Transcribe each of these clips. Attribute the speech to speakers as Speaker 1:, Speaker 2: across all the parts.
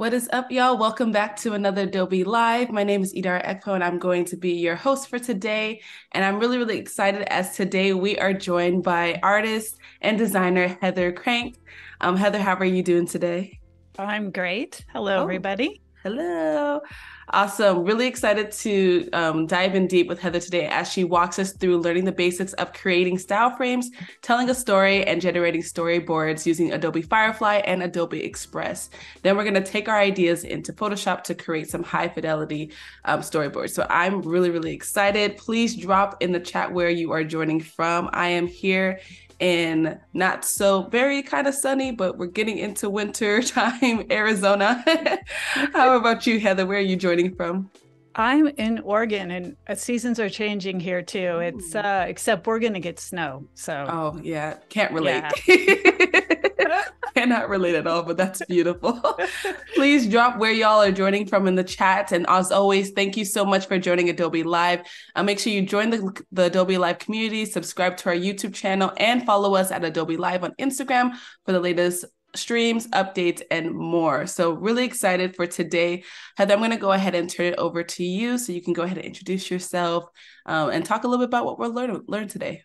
Speaker 1: What is up, y'all? Welcome back to another Adobe Live. My name is Idara Ekpoh, and I'm going to be your host for today. And I'm really, really excited as today we are joined by artist and designer Heather Crank. Um, Heather, how are you doing today?
Speaker 2: I'm great. Hello, oh. everybody.
Speaker 1: Hello. Awesome. Really excited to um, dive in deep with Heather today as she walks us through learning the basics of creating style frames, telling a story, and generating storyboards using Adobe Firefly and Adobe Express. Then we're going to take our ideas into Photoshop to create some high fidelity um, storyboards. So I'm really, really excited. Please drop in the chat where you are joining from. I am here in not so very kind of sunny, but we're getting into winter time, Arizona. How about you, Heather? Where are you joining from?
Speaker 2: I'm in Oregon and uh, seasons are changing here too. It's uh except we're going to get snow. So
Speaker 1: Oh, yeah, can't relate. Yeah. Cannot relate at all, but that's beautiful. Please drop where y'all are joining from in the chat and as always, thank you so much for joining Adobe Live. Uh, make sure you join the the Adobe Live community, subscribe to our YouTube channel and follow us at Adobe Live on Instagram for the latest streams, updates, and more. So, really excited for today. Heather, I'm going to go ahead and turn it over to you so you can go ahead and introduce yourself um, and talk a little bit about what we're learning learn today.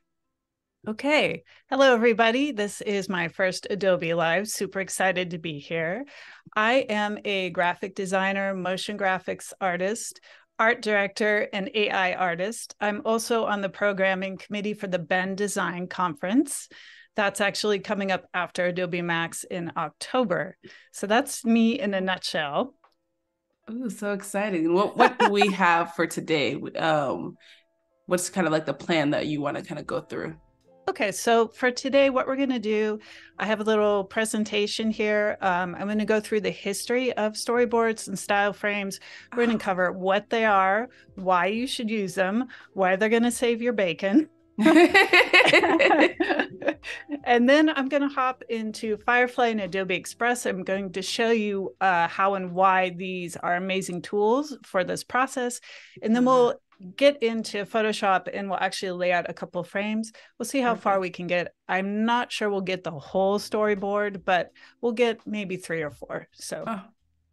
Speaker 2: Okay. Hello, everybody. This is my first Adobe Live. Super excited to be here. I am a graphic designer, motion graphics artist, art director, and AI artist. I'm also on the programming committee for the Bend Design Conference. That's actually coming up after Adobe Max in October. So that's me in a nutshell.
Speaker 1: Oh, so exciting. What what do we have for today? Um, what's kind of like the plan that you want to kind of go through?
Speaker 2: Okay, so for today, what we're going to do, I have a little presentation here. Um, I'm going to go through the history of storyboards and style frames. We're going to cover what they are, why you should use them, why they're going to save your bacon. and then I'm going to hop into Firefly and Adobe Express. I'm going to show you uh, how and why these are amazing tools for this process. And then mm-hmm. we'll get into Photoshop and we'll actually lay out a couple of frames. We'll see how far we can get. I'm not sure we'll get the whole storyboard, but we'll get maybe three or four. So oh,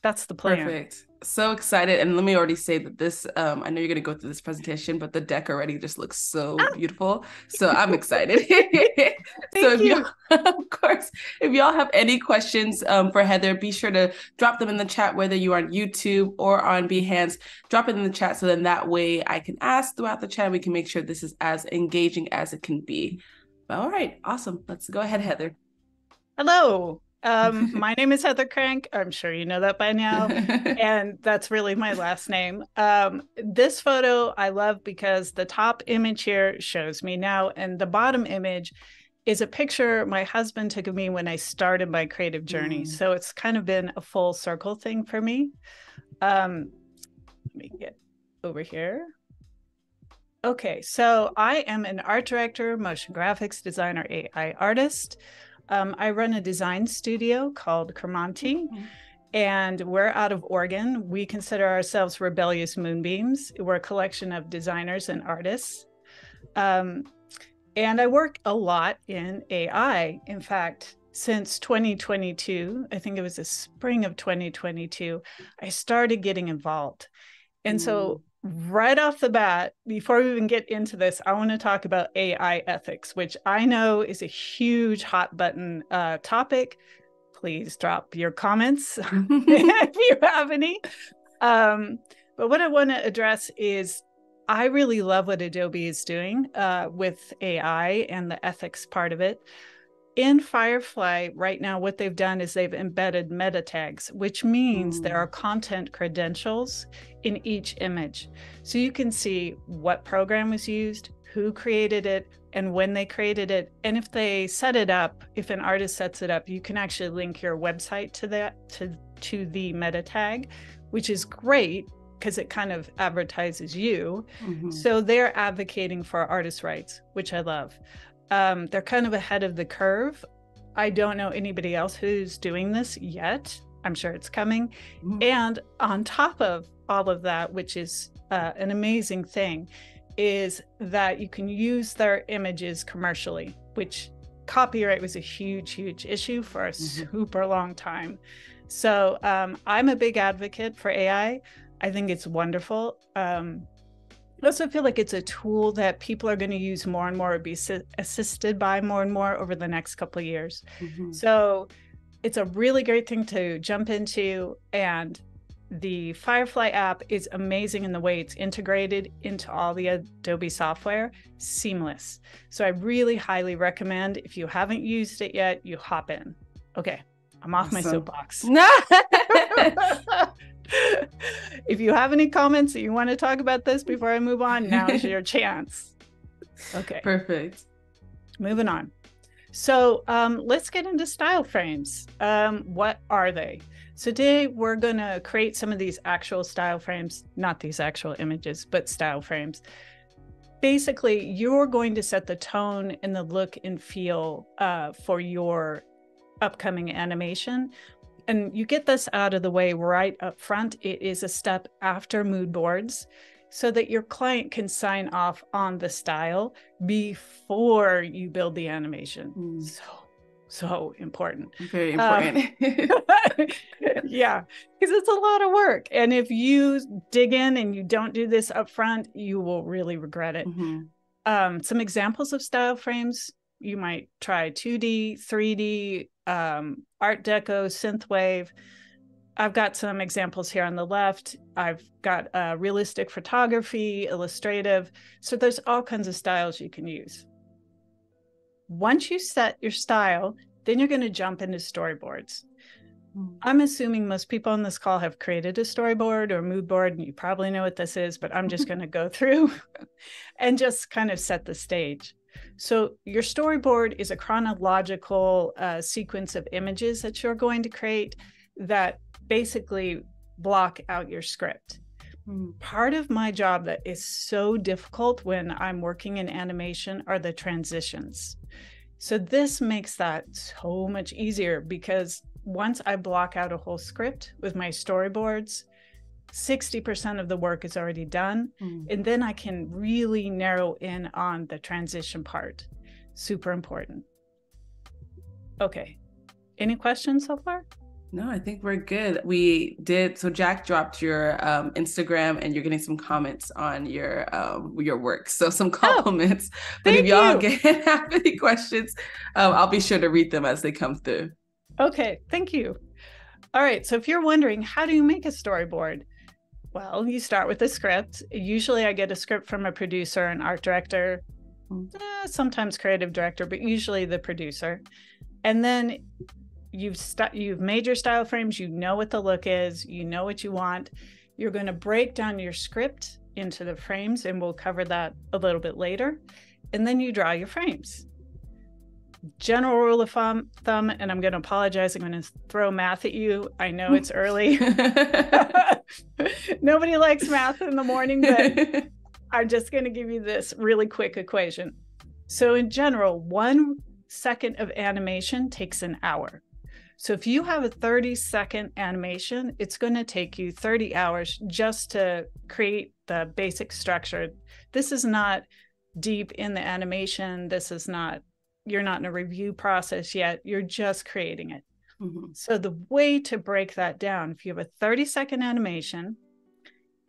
Speaker 2: that's the plan.
Speaker 1: Perfect. So excited. And let me already say that this um i know you're going to go through this presentation but the deck already just looks so ah. beautiful. So i'm excited. So if you. of course if y'all have any questions um, for heather be sure to drop them in the chat whether you're on youtube or on behance. Drop it in the chat so then that way i can ask throughout the chat. We can make sure this is as engaging as it can be. All right. Awesome. Let's go ahead heather.
Speaker 2: Hello um, my name is Heather Crank. I'm sure you know that by now. and that's really my last name. Um, this photo I love because the top image here shows me now, and the bottom image is a picture my husband took of me when I started my creative journey. Mm. So it's kind of been a full circle thing for me. Um, let me get over here. Okay, so I am an art director, motion graphics designer, AI artist. Um, I run a design studio called Crahmanti. Mm-hmm. And we're out of Oregon. We consider ourselves rebellious moonbeams. We're a collection of designers and artists. Um, and I work a lot in AI. In fact, since 2022, I think it was the spring of 2022, I started getting involved. And mm. so right off the bat, before we even get into this, I want to talk about AI ethics, which I know is a huge hot button uh, topic. Please drop your comments if you have any. Um, but what I want to address is I really love what Adobe is doing uh, with AI and the ethics part of it in Firefly right now, what they've done is they've embedded meta tags, which means there are content credentials in each image. So you can see what program was used, who created it, and when they created it. And if they set it up, if an artist sets it up, you can actually link your website to that to to the meta tag, which is great because it kind of advertises you. Mm-hmm. So they're advocating for artist rights, which I love. Um, they're kind of ahead of the curve. I don't know anybody else who's doing this yet. I'm sure it's coming. Mm-hmm. And on top of all of that, which is uh, an amazing thing, is that you can use their images commercially, which copyright was a huge, huge issue for a mm-hmm. super long time. So um, I'm a big advocate for AI. I think it's wonderful. Um, I also feel like it's a tool that people are going to use more and more, or be assisted by more and more over the next couple of years. Mm-hmm. So it's a really great thing to jump into. And the Firefly app is amazing in the way it's integrated into all the Adobe software, seamless. So I really highly recommend if you haven't used it yet, you hop in. Okay, I'm off awesome. my soapbox. if you have any comments that you want to talk about this before I move on, now is your chance. Okay.
Speaker 1: Perfect.
Speaker 2: Moving on. So um, let's get into style frames. Um, what are they? So today we're going to create some of these actual style frames, not these actual images, but style frames. Basically, you're going to set the tone and the look and feel uh, for your upcoming animation and you get this out of the way right up front. It is a step after mood boards so that your client can sign off on the style before you build the animation. Mm. So, so important.
Speaker 1: Very important.
Speaker 2: Um, yeah, because it's a lot of work. And if you dig in and you don't do this up front, you will really regret it. Mm-hmm. Um, some examples of style frames you might try 2D, 3D, um, Art Deco, Synthwave. I've got some examples here on the left. I've got uh, realistic photography, illustrative. So there's all kinds of styles you can use. Once you set your style, then you're going to jump into storyboards. Hmm. I'm assuming most people on this call have created a storyboard or mood board, and you probably know what this is, but I'm just going to go through and just kind of set the stage. So, your storyboard is a chronological uh, sequence of images that you're going to create that basically block out your script. Mm. Part of my job that is so difficult when I'm working in animation are the transitions. So, this makes that so much easier because once I block out a whole script with my storyboards, 60% of the work is already done. Mm. And then I can really narrow in on the transition part. Super important. Okay. Any questions so far?
Speaker 1: No, I think we're good. We did so. Jack dropped your um, Instagram, and you're getting some comments on your um, your work. So some compliments. Oh, but if y'all you. get have any questions, um, I'll be sure to read them as they come through.
Speaker 2: Okay, thank you. All right. So if you're wondering, how do you make a storyboard? Well, you start with a script. Usually, I get a script from a producer, an art director, eh, sometimes creative director, but usually the producer. And then you've st- you've made your style frames. You know what the look is. You know what you want. You're going to break down your script into the frames, and we'll cover that a little bit later. And then you draw your frames general rule of thumb, thumb and I'm going to apologize. I'm going to throw math at you. I know it's early. Nobody likes math in the morning, but I'm just going to give you this really quick equation. So, in general, one second of animation takes an hour. So, if you have a 30 second animation, it's going to take you 30 hours just to create the basic structure. This is not deep in the animation. This is not you're not in a review process yet you're just creating it. Mm-hmm. so the way to break that down if you have a 30 second animation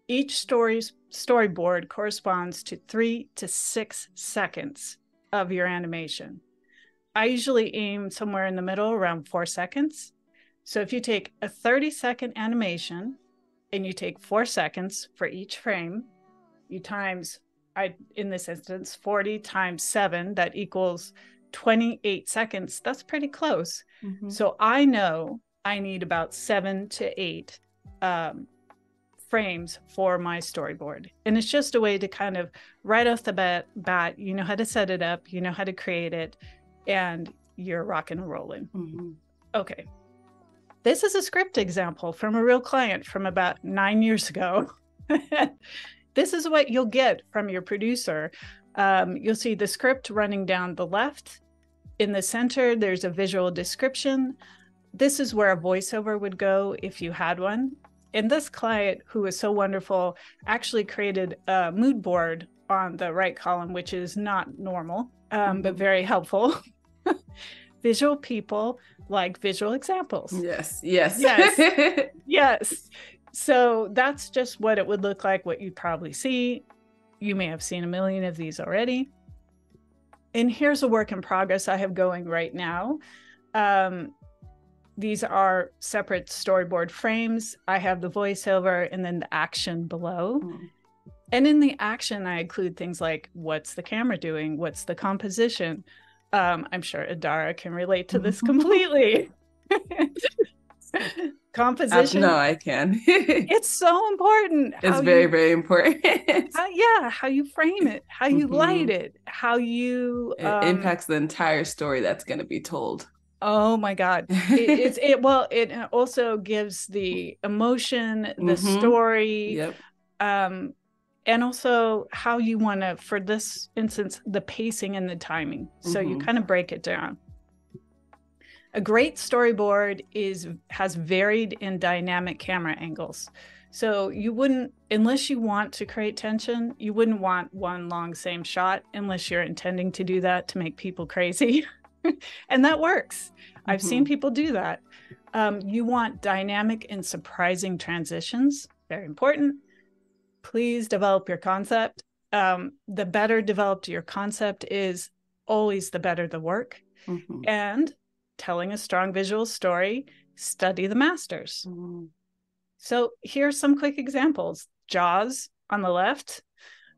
Speaker 2: each story's storyboard corresponds to three to six seconds of your animation. I usually aim somewhere in the middle around four seconds. So if you take a 30 second animation and you take four seconds for each frame you times i in this instance 40 times 7 that equals 28 seconds, that's pretty close. Mm-hmm. So I know I need about seven to eight um, frames for my storyboard. And it's just a way to kind of right off the bat, bat you know how to set it up, you know how to create it, and you're rocking and rolling. Mm-hmm. Okay. This is a script example from a real client from about nine years ago. this is what you'll get from your producer. Um, you'll see the script running down the left in the center, there's a visual description. This is where a voiceover would go if you had one. And this client, who is so wonderful, actually created a mood board on the right column, which is not normal, um, but mm-hmm. very helpful visual people like visual examples.
Speaker 1: Yes, yes,
Speaker 2: yes, yes. So that's just what it would look like, what you'd probably see. You may have seen a million of these already. And here's a work in progress I have going right now. Um, these are separate storyboard frames. I have the voiceover and then the action below. Mm. And in the action, I include things like what's the camera doing? What's the composition? Um, I'm sure Idara can relate to this completely. composition.
Speaker 1: no, I can.
Speaker 2: it's so important.
Speaker 1: It's very, you, very important.
Speaker 2: how, yeah, how you frame it, how you mm-hmm. light it, how you.
Speaker 1: It um, impacts the entire story that's going to be told.
Speaker 2: Oh my God. It, it's it well, it also gives the emotion, the mm-hmm. story.
Speaker 1: Yep.
Speaker 2: Um, and also how you want to, for this instance, the pacing and the timing. So mm-hmm. you kind of break it down. A great storyboard is has varied and dynamic camera angles. So you wouldn't, unless you want to create tension, you wouldn't want one long same shot unless you're intending to do that to make people crazy. and that works. Mm-hmm. I've seen mm-hmm. people do that. Um, you want dynamic and surprising transitions, very important. Please develop your concept. Um, the better developed your concept is, always the better the work. Mm-hmm. And telling a strong visual story, study the masters. Mm-hmm. So here's some quick examples Jaws on the left,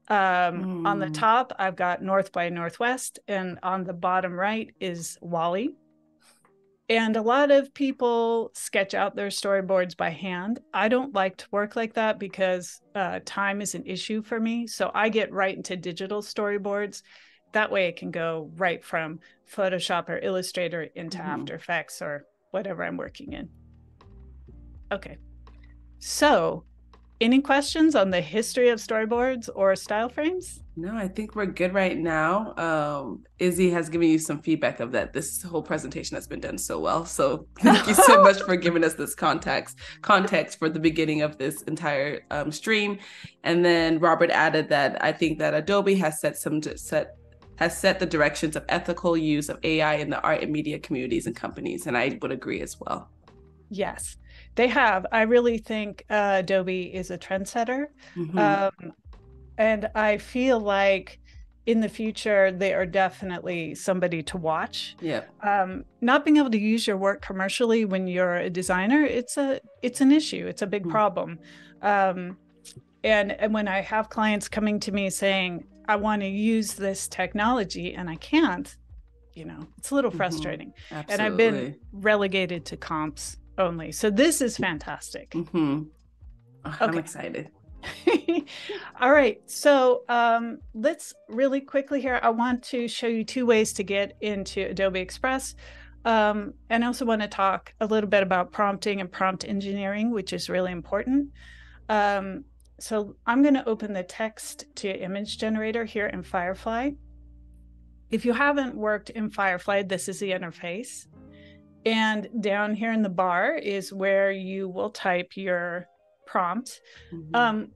Speaker 2: um, mm. On the mm. top, I've got North by Northwest, and on the bottom right is WALL-E. And a lot of people sketch out their storyboards by hand. I don't like to work like that because uh, time is an issue for me. So I get right into digital storyboards. That way, it can go right from Photoshop or Illustrator into mm-hmm. After Effects or whatever I'm working in. Okay. So any questions on the history of storyboards or style frames?
Speaker 1: No, I think we're good right now. Um, Izzy has given you some feedback of that. This whole presentation has been done so well. So thank you so much for giving us this context context for the beginning of this entire um, stream. And then Robert added that I think that Adobe has set some set has set the directions of ethical use of AI in the art and media communities and companies, and I would agree as well.
Speaker 2: Yes. They have. I really think uh, Adobe is a trendsetter. Mm-hmm. Um, and I feel like in the future they are definitely somebody to watch.
Speaker 1: Yeah.
Speaker 2: Um, not being able to use your work commercially when you're a designer, it's a it's an issue. It's a big mm-hmm. problem. Um, and and when I have clients coming to me saying, I want to use this technology and I can't, you know, it's a little mm-hmm. frustrating. And I've been relegated to comps only. So this is fantastic.
Speaker 1: Mm-hmm. Oh, okay. I'm excited.
Speaker 2: All right. So um, let's really quickly here. I want to show you two ways to get into Adobe Express. Um, and I also want to talk a little bit about prompting and prompt engineering, which is really important. Um, so I'm going to open the text to image generator here in Firefly. If you haven't worked in Firefly, this is the interface. And down here in the bar is where you will type your prompt. Mm-hmm. Um,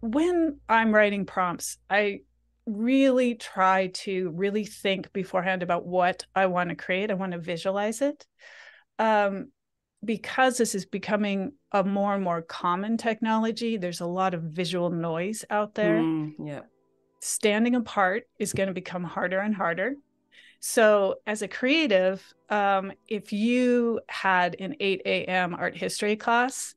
Speaker 2: when I'm writing prompts, I really try to really think beforehand about what I want to create. I want to visualize it. Um, because this is becoming a more and more common technology, there's a lot of visual noise out there.
Speaker 1: Mm, yeah.
Speaker 2: Standing apart is going to become harder and harder. So, as a creative, um, if you had an 8 a.m. art history class,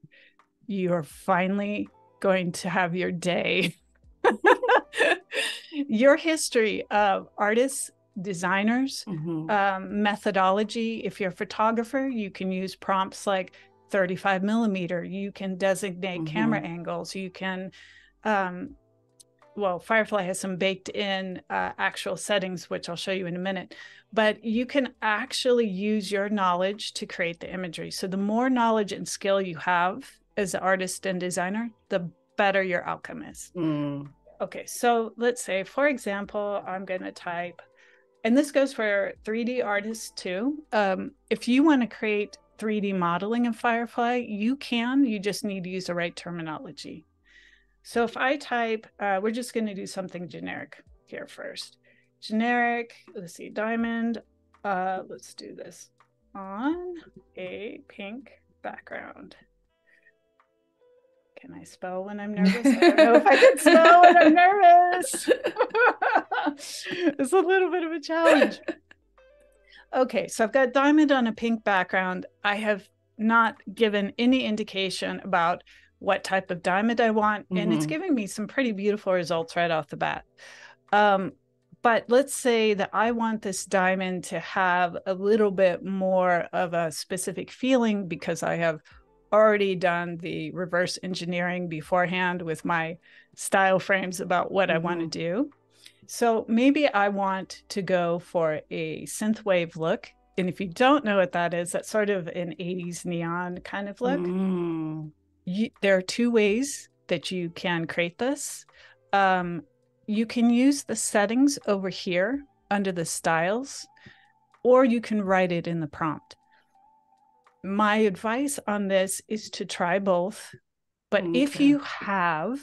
Speaker 2: you're finally going to have your day. your history of artists, designers, mm-hmm. um, methodology. If you're a photographer, you can use prompts like 35 millimeter. You can designate mm-hmm. camera angles. You can um, well, Firefly has some baked in uh, actual settings, which I'll show you in a minute, but you can actually use your knowledge to create the imagery. So the more knowledge and skill you have as an artist and designer, the better your outcome is.
Speaker 1: Mm.
Speaker 2: Okay, so let's say, for example, I'm going to type, and this goes for 3D artists too. Um, if you want to create 3D modeling in Firefly, you can, you just need to use the right terminology. So if I type, uh, we're just going to do something generic here first. Generic, let's see, diamond uh, let's do this on a pink background. Can I spell when I'm nervous? I don't know if I can spell when I'm nervous. it's a little bit of a challenge. Okay, so I've got diamond on a pink background. I have not given any indication about what type of diamond I want, mm-hmm. and it's mm-hmm. giving me some pretty beautiful results right off the bat. Um, but let's say that I want this diamond to have a little bit more of a specific feeling because I have already done the reverse engineering beforehand with my style frames about what mm-hmm. I want to do. So maybe I want to go for a synthwave look. And if you don't know what that is, that's sort of an 80s neon kind of look. Mm. You, there are two ways that you can create this. Um, you can use the settings over here under the styles, or you can write it in the prompt. My advice on this is to try both. But okay. if you have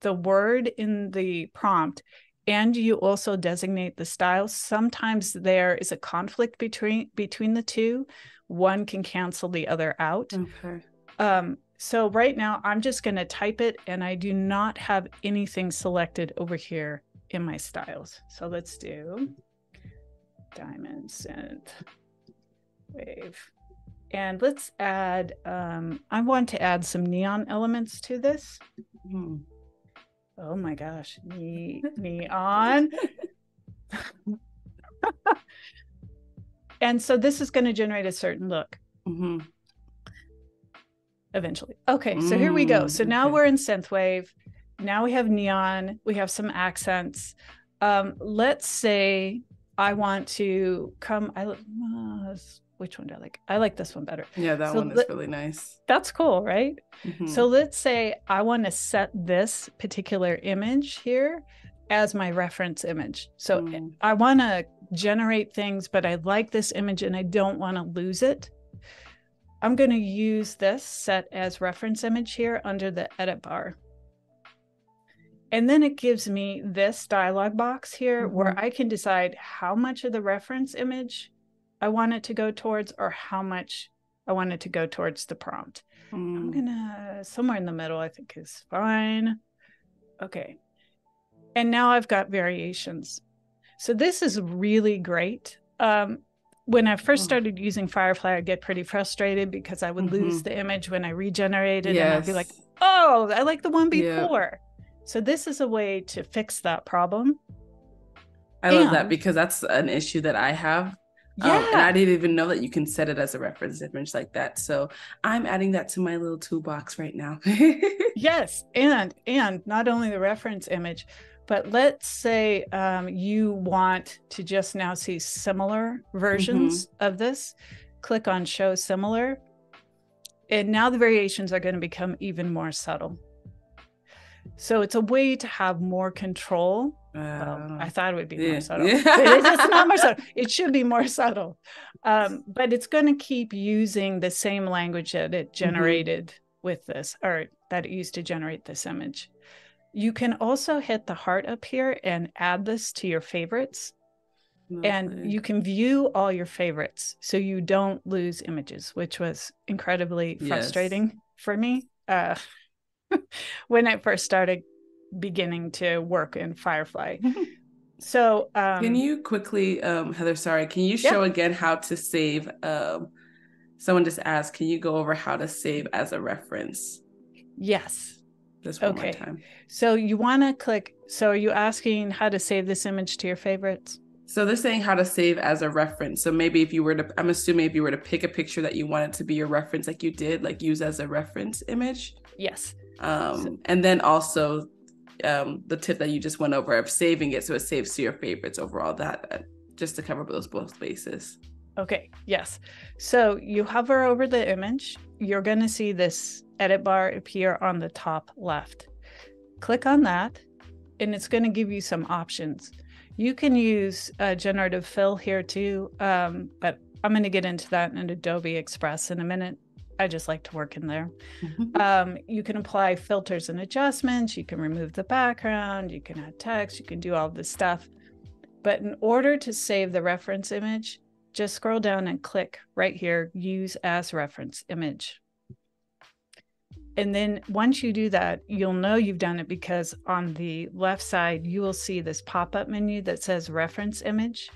Speaker 2: the word in the prompt and you also designate the style, sometimes there is a conflict between between the two. One can cancel the other out. Okay. Um, so right now I'm just going to type it and I do not have anything selected over here in my styles. So let's do diamond synth wave. And let's add, um, I want to add some neon elements to this. Hmm. Oh my gosh, ne- neon. and so this is going to generate a certain look. Mm-hmm eventually. Okay, so here we go. So mm, now okay. we're in synthwave. Now we have neon. We have some accents. Um, let's say I want to come. I uh, which one do I like? I like this one better.
Speaker 1: Yeah, that so one is really nice.
Speaker 2: That's cool, right? Mm-hmm. So let's say I want to set this particular image here as my reference image. So mm. I want to generate things, but I like this image and I don't want to lose it. I'm going to use this set as reference image here under the edit bar. And then it gives me this dialog box here mm-hmm. where I can decide how much of the reference image I want it to go towards or how much I want it to go towards the prompt. Mm. I'm gonna somewhere in the middle, I think is fine. Okay. And now I've got variations. So this is really great. Um, when I first oh. started using Firefly, I'd get pretty frustrated because I would mm-hmm. lose the image when I regenerated yes. and I'd be like, oh, I like the one before. So this is a way to fix that problem.
Speaker 1: I and, love that because that's an issue that I have. Yeah. Um, and I didn't even know that you can set it as a reference image like that. So I'm adding that to my little toolbox right now.
Speaker 2: yes. And and not only the reference image, but let's say um, you want to just now see similar versions mm-hmm. of this. Click on show similar. And now the variations are going to become even more subtle. So it's a way to have more control. Uh, well, I thought it would be yeah. more subtle. Yeah. it's not more subtle. It should be more subtle. Um, but it's going to keep using the same language that it mm-hmm. generated mm-hmm. with this, or that it used to generate this image. You can also hit the heart up here and add this to your favorites. Lovely. And you can view all your favorites so you don't lose images, which was incredibly frustrating yes. for me uh, when I first started beginning to work in Firefly. so, um,
Speaker 1: can you quickly, um, Heather, sorry, can you show yeah. again how to save? Um, someone just asked, can you go over how to save as a reference?
Speaker 2: Yes
Speaker 1: this one okay. more time.
Speaker 2: So you want to click. So are you asking how to save this image to your favorites?
Speaker 1: So they're saying how to save as a reference. So maybe if you were to, I'm assuming if you were to pick a picture that you wanted to be your reference, like you did, like use as a reference image.
Speaker 2: Yes.
Speaker 1: Um, and then also um, the tip that you just went over of saving it so it saves to your favorites overall. That uh, just to cover those both bases.
Speaker 2: Okay. Yes. So you hover over the image. You're going to see this edit bar appear on the top left. Click on that, and it's going to give you some options. You can use uh, generative fill here too, um, but I'm going to get into that in Adobe Express in a minute. I just like to work in there. Mm-hmm. Um, you can apply filters and adjustments. You can remove the background. You can add text. You can do all this stuff. But in order to save the reference image, just scroll down and click right here, use as reference image. And then once you do that, you'll know you've done it because on the left side, you will see this pop up menu that says reference image.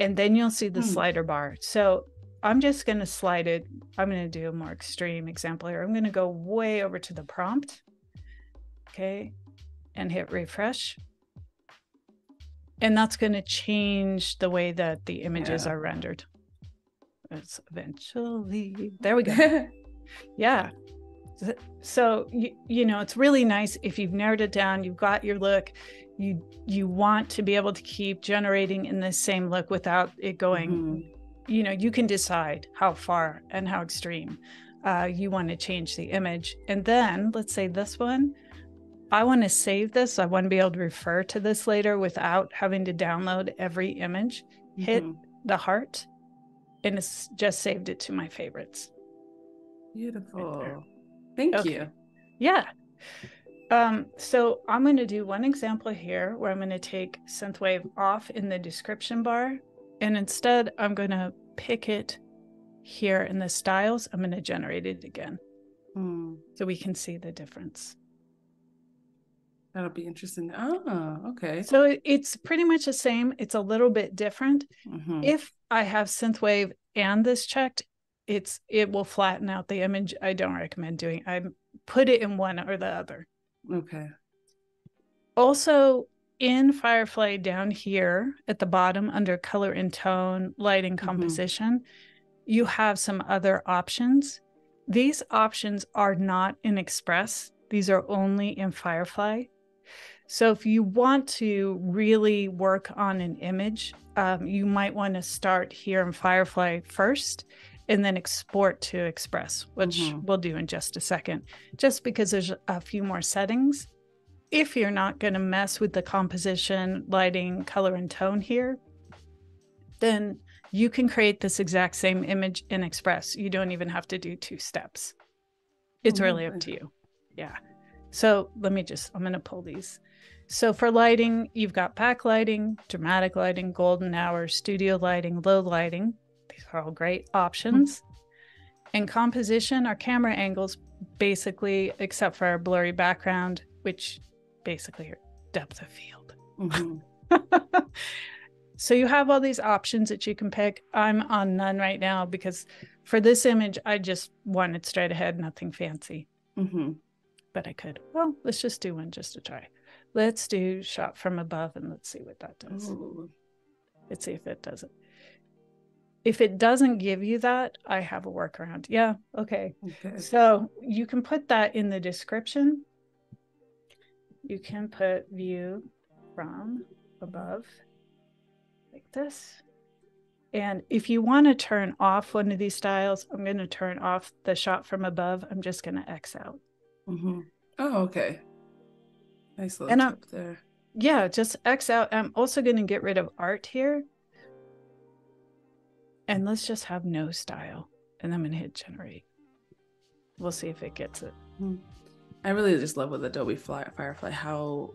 Speaker 2: And then you'll see the hmm. slider bar. So I'm just going to slide it. I'm going to do a more extreme example here. I'm going to go way over to the prompt. Okay. And hit refresh. And that's going to change the way that the images yeah. are rendered. It's eventually, there we go. yeah. So, you, you know, it's really nice if you've narrowed it down, you've got your look, you you want to be able to keep generating in the same look without it going mm-hmm. You know you can decide how far and how extreme uh, you want to change the image and then let's say this one I want to save this. I want to be able to refer to this later without having to download every image. Mm-hmm. Hit the heart, and it's just saved it to my favorites.
Speaker 1: Beautiful. Right Thank okay. you.
Speaker 2: Yeah. Um, so I'm going to do one example here where I'm going to take synthwave off in the description bar, and instead I'm going to pick it here in the styles. I'm going to generate it again, mm. so we can see the difference.
Speaker 1: That'll be interesting. Oh, okay.
Speaker 2: So it's pretty much the same. It's a little bit different. Mm-hmm. If I have synthwave and this checked, it's it will flatten out the image. I don't recommend doing. I put it in one or the other.
Speaker 1: Okay.
Speaker 2: Also in Firefly down here at the bottom under color and tone, lighting mm-hmm. composition, mm-hmm. you have some other options. These options are not in Express. These are only in Firefly. So if you want to really work on an image, um, you might want to start here in Firefly first and then export to Express, which mm-hmm. we'll do in just a second, just because there's a few more settings. If you're not going to mess with the composition, lighting, color, and tone here, then you can create this exact same image in Express. You don't even have to do two steps. It's oh, really up to you. Yeah. So let me just, I'm going to pull these so for lighting, you've got backlighting, dramatic lighting, golden hour, studio lighting, low lighting. These are all great options. Mm-hmm. And composition, our camera angles, basically, except for our blurry background, which basically are depth of field. Mm-hmm. so you have all these options that you can pick. I'm on none right now because for this image, I just wanted straight ahead, nothing fancy. Mm-hmm. But I could. Well, let's just do one just to try. Let's do shot from above and let's see what that does. Ooh. Let's see if it does it. If it doesn't give you that, I have a workaround. Yeah. Okay. okay. So you can put that in the description. You can put view from above like this. And if you want to turn off one of these styles, I'm going to turn off the shot from above. I'm just going to X out.
Speaker 1: Mm-hmm. Oh, okay. Nice little and tip I'm, there.
Speaker 2: Yeah, just X out. I'm also going to get rid of art here. And let's just have no style. And I'm going to hit generate. We'll see if it gets it. Hmm.
Speaker 1: I really just love with Adobe Firefly how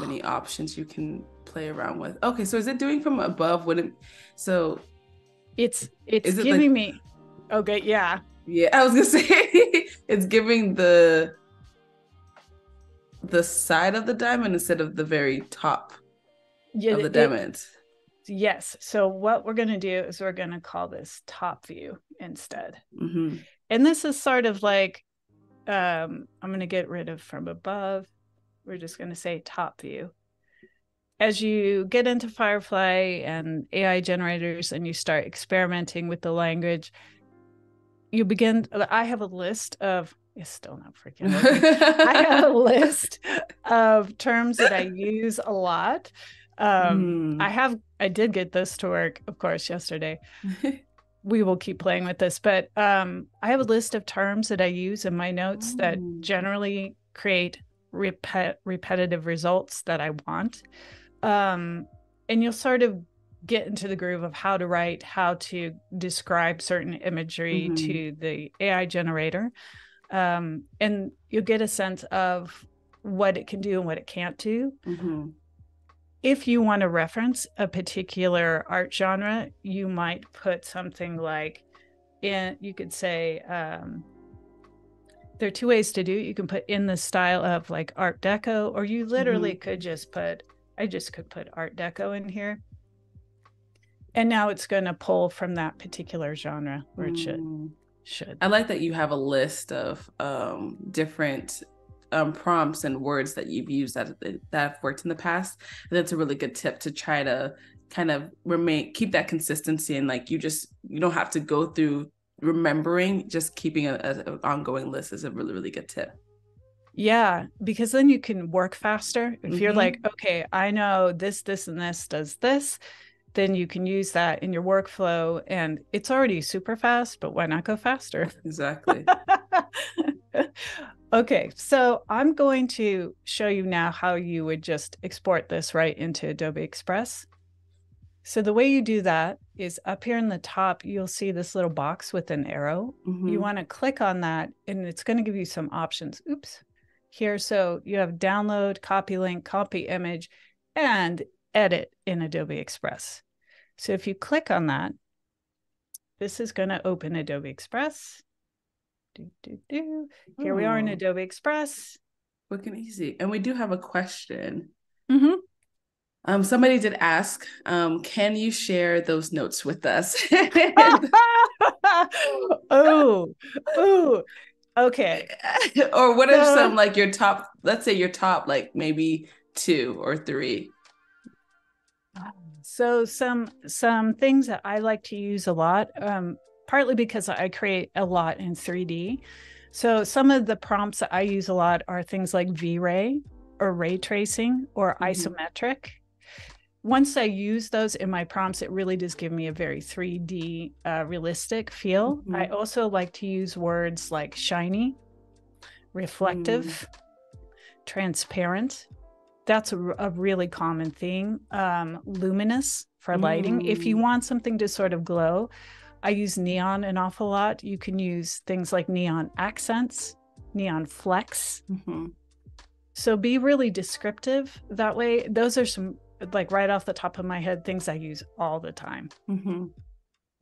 Speaker 1: many options you can play around with. Okay, so is it doing from above when it so
Speaker 2: it's it's giving like, me okay, yeah.
Speaker 1: Yeah, I was gonna say it's giving the the side of the diamond instead of the very top yeah, of the it, diamond.
Speaker 2: Yes. So what we're going to do is we're going to call this top view instead. Mm-hmm. And this is sort of like um, I'm going to get rid of from above. We're just going to say top view. As you get into Firefly and AI generators and you start experimenting with the language, you begin. I have a list of it's still not freaking I have a list of terms that I use a lot. Um, mm. I have, I did get this to work, of course, yesterday. we will keep playing with this, but um, I have a list of terms that I use in my notes mm. that generally create repet- repetitive results that I want. Um, and you'll sort of get into the groove of how to write, how to describe certain imagery mm-hmm. to the AI generator um, and you'll get a sense of what it can do and what it can't do. Mm-hmm. If you want to reference a particular art genre, you might put something like in, you could say, um, there are two ways to do it. You can put in the style of like Art Deco, or you literally mm-hmm. could just put, I just could put Art Deco in here. And now it's going to pull from that particular genre where mm. it should. Mm. Should.
Speaker 1: I like that you have a list of um, different um, prompts and words that you've used that that have worked in the past. And that's a really good tip to try to kind of remain keep that consistency and like you just you don't have to go through remembering just keeping an ongoing list is a really really good tip
Speaker 2: yeah because then you can work faster if mm-hmm. you're like okay i know this this and this does this then you can use that in your workflow and it's already super fast but why not go faster
Speaker 1: exactly
Speaker 2: Okay, so I'm going to show you now how you would just export this right into Adobe Express. So the way you do that is up here in the top, you'll see this little box with an arrow. Mm-hmm. You want to click on that and it's going to give you some options. Oops. Here, so you have download, copy link, copy image, and edit in Adobe Express. So if you click on that, this is going to open Adobe Express. Do, do, do. Here we are in Adobe Express.
Speaker 1: Quick and easy. And we do have a question.
Speaker 2: Mm-hmm.
Speaker 1: Um, somebody did ask, um, can you share those notes with us?
Speaker 2: oh, oh, okay.
Speaker 1: or what are uh, some like your top, let's say your top, like maybe two or three?
Speaker 2: So some some things that I like to use a lot. Um, partly because I create a lot in 3D. So some of the prompts that I use a lot are things like V-Ray or ray tracing or mm-hmm. isometric. Once I use those in my prompts, it really does give me a very 3D uh, realistic feel. Mm-hmm. I also like to use words like shiny, reflective, mm. transparent. That's a, a, really common thing. Um, luminous for lighting. Mm. If you mm. want something to sort of glow, I use neon an awful lot. You can use things like neon accents, neon flex. Mm-hmm. So be really descriptive that way. Those are some, like right off the top of my head, things I use all the time.
Speaker 1: Mm-hmm.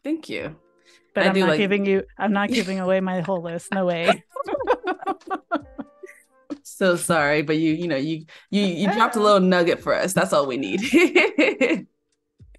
Speaker 1: Thank you.
Speaker 2: But I am not like... giving you, I'm not giving away my whole list. No way.
Speaker 1: so sorry, but you, you know, you, you, you dropped a little nugget for us. That's all we need.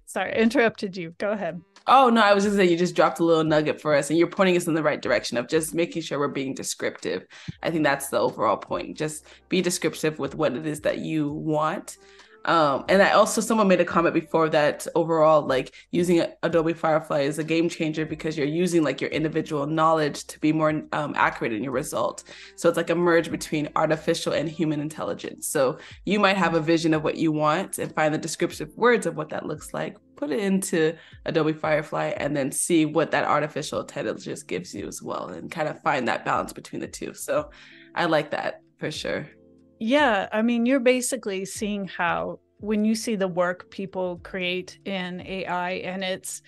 Speaker 2: Sorry, interrupted you. Go ahead.
Speaker 1: Oh no, I was just saying you just dropped a little nugget for us and you're pointing us in the right direction of just making sure we're being descriptive. I think that's the overall point. Just be descriptive with what it is that you want um, and I also someone made a comment before that overall, like using Adobe Firefly is a game changer because you're using like your individual knowledge to be more um, accurate in your result. So it's like a merge between artificial and human intelligence. So you might have a vision of what you want and find the descriptive words of what that looks like, put it into Adobe Firefly, and then see what that artificial intelligence just gives you as well, and kind of find that balance between the two. So I like that for sure.
Speaker 2: Yeah, I mean, you're basically seeing how when you see the work people create in AI and it's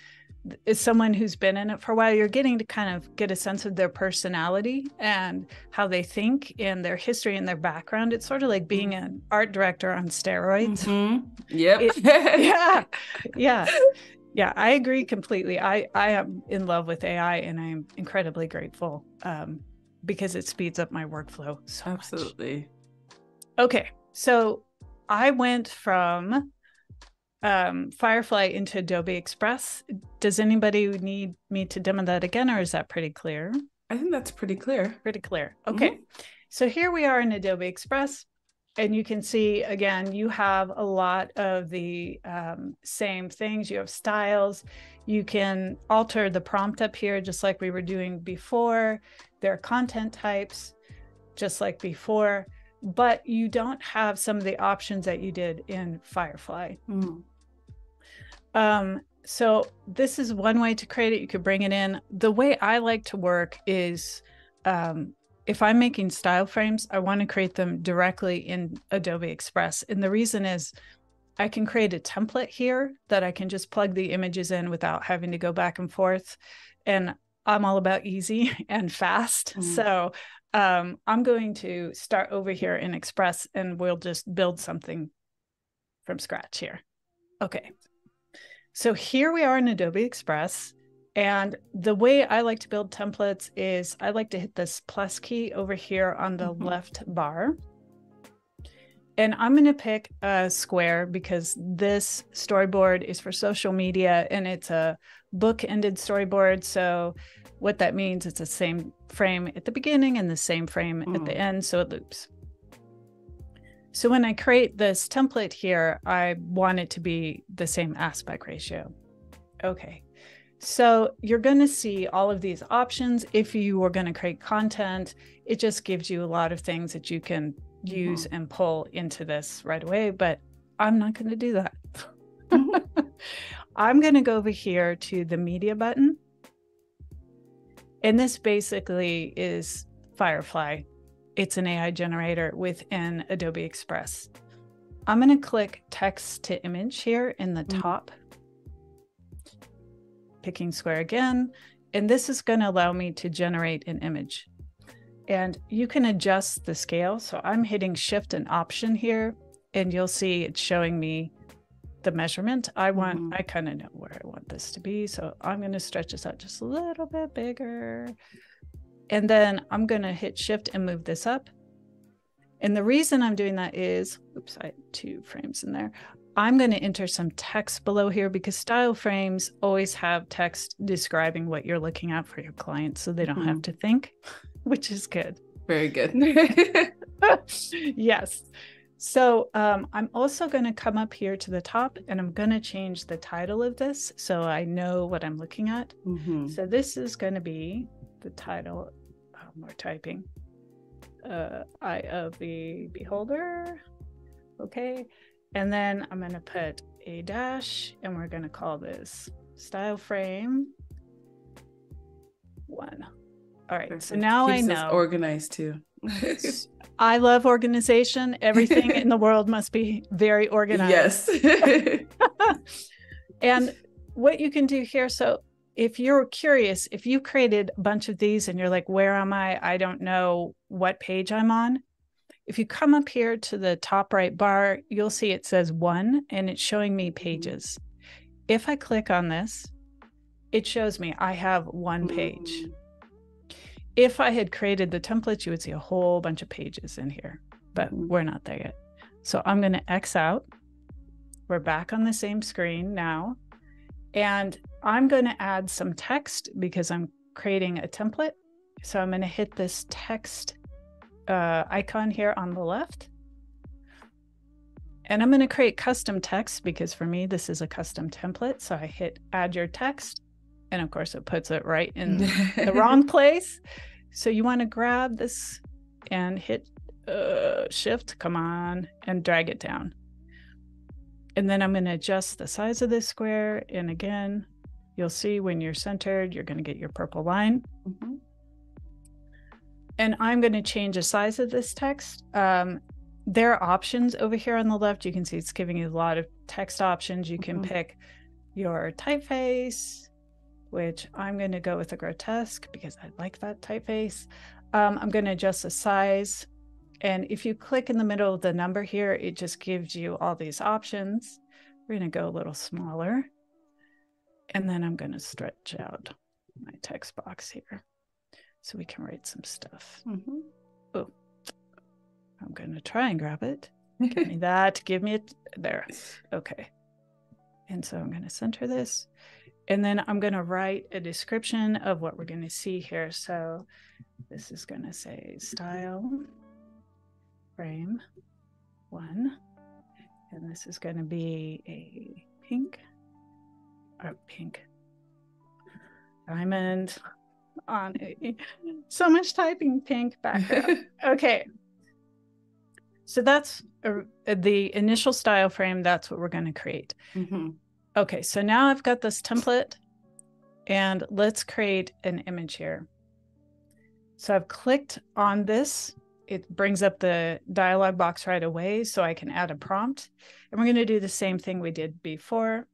Speaker 2: is someone who's been in it for a while, you're getting to kind of get a sense of their personality and how they think and their history and their background. It's sort of like being an art director on steroids.
Speaker 1: Mm-hmm. Yep. It,
Speaker 2: yeah. Yeah. Yeah. I agree completely. I, I am in love with AI and I'm incredibly grateful um, because it speeds up my workflow so
Speaker 1: Absolutely.
Speaker 2: Much. Okay, so I went from um, Firefly into Adobe Express. Does anybody need me to demo that again, or is that pretty clear?
Speaker 1: I think that's pretty clear.
Speaker 2: Pretty clear. Okay. Mm-hmm. So here we are in Adobe Express. And you can see again, you have a lot of the um, same things. You have styles. You can alter the prompt up here, just like we were doing before. There are content types, just like before but you don't have some of the options that you did in Firefly. Mm. Um, so this is one way to create it. You could bring it in. The way I like to work is um, if I'm making style frames, I want to create them directly in Adobe Express. And the reason is I can create a template here that I can just plug the images in without having to go back and forth. And I'm all about easy and fast. Mm. So um, I'm going to start over here in Express and we'll just build something from scratch here. Okay. So here we are in Adobe Express. And the way I like to build templates is I like to hit this plus key over here on the mm-hmm. left bar. And I'm going to pick a square because this storyboard is for social media and it's a book ended storyboard. So, what that means, it's the same frame at the beginning and the same frame mm. at the mm. end. So it loops. So, when I create this template here, I want it to be the same aspect ratio. Okay. So you're going to see all of these options. If you are going to create content, it just gives you a lot of things that you can use mm-hmm. and pull into this right away. But I'm not going to do that. Mm-hmm. I'm going to go over here to the media button. And this basically is Firefly. It's an AI generator within Adobe Express. I'm going to click text to image here in the mm-hmm. top picking square again. And this is going to allow me to generate an image. And you can adjust the scale. So I'm hitting shift and option here, and you'll see it's showing me the measurement. I want, mm-hmm. I kind of know where I want this to be. So I'm going to stretch this out just a little bit bigger. And then I'm going to hit shift and move this up. And the reason I'm doing that is, oops, I had two frames in there. I'm going to enter some text below here because style frames always have text describing what you're looking at for your clients so they don't mm-hmm. have to think, which is good.
Speaker 1: Very good.
Speaker 2: yes. So um, I'm also going to come up here to the top and I'm going to change the title of this so I know what I'm looking at. Mm-hmm. So this is going to be the title. Oh, more typing. Uh, Eye of the Beholder. Okay. And then I'm going to put a dash and we're going to call this style frame one. All right. Perfect. So now Keeps I know.
Speaker 1: organized too.
Speaker 2: I love organization. Everything in the world must be very organized.
Speaker 1: Yes.
Speaker 2: and what you can do here. So if you're curious, if you created a bunch of these and you're like, where am I? I don't know what page I'm on. If you come up here to the top right bar, you'll see it says one and it's showing me mm-hmm. pages. If I click on this, it shows me I have one page. Mm. If I had created the template, you would see a whole bunch of pages in here, but mm-hmm. we're not there yet. So I'm going to X out. We're back on the same screen now. And I'm going to add some text because I'm creating a template. So I'm going to hit this text uh, icon here on the left. And I'm going to create custom text because for me, this is a custom template. So I hit add your text. And of course, it puts it right in the wrong place. So you want to grab this and hit uh, shift, come on, and drag it down. And then I'm going to adjust the size of this square. And again, you'll see when you're centered, you're going to get your purple line. Mm-hmm and I'm going to change the size of this text. Um, there are options over here on the left. You can see it's giving you a lot of text options. You can mm-hmm. pick your typeface, which I'm going to go with a grotesque because I like that typeface. Um, I'm going to adjust the size. And if you click in the middle of the number here, it just gives you all these options. We're going to go a little smaller. And then I'm going to stretch out my text box here so we can write some stuff. Mm-hmm. Oh, I'm going to try and grab it. Give me that. Give me it there. Okay. And so I'm going to center this. And then I'm going to write a description of what we're going to see here. So this is going to say style frame one. And this is going to be a pink or pink diamond on a so much typing pink background. okay. So that's a, the initial style frame. That's what we're going to create. Mm-hmm. Okay. So now I've got this template and let's create an image here. So I've clicked on this. It brings up the dialog box right away so I can add a prompt. And we're going to do the same thing we did before.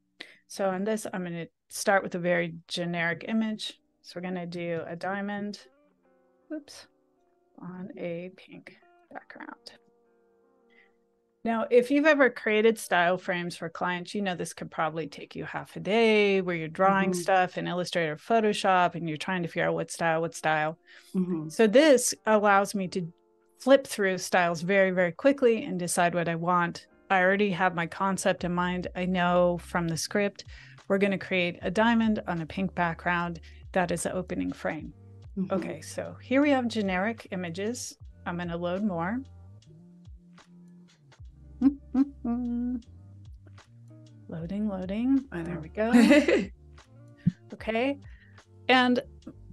Speaker 2: So on this, I'm going to start with a very generic image. So we're going to do a diamond, oops, on a pink background. Now, if you've ever created style frames for clients, you know this could probably take you half a day where you're drawing mm-hmm. stuff in Illustrator Photoshop and you're trying to figure out what style, what style. Mm-hmm. So this allows me to flip through styles very, very quickly and decide what I want. I already have my concept in mind. I know from the script, we're going to create a diamond on a pink background. That is the opening frame. Mm-hmm. Okay, so here we have generic images. I'm going to load more. loading, loading. Oh, There we go. okay. And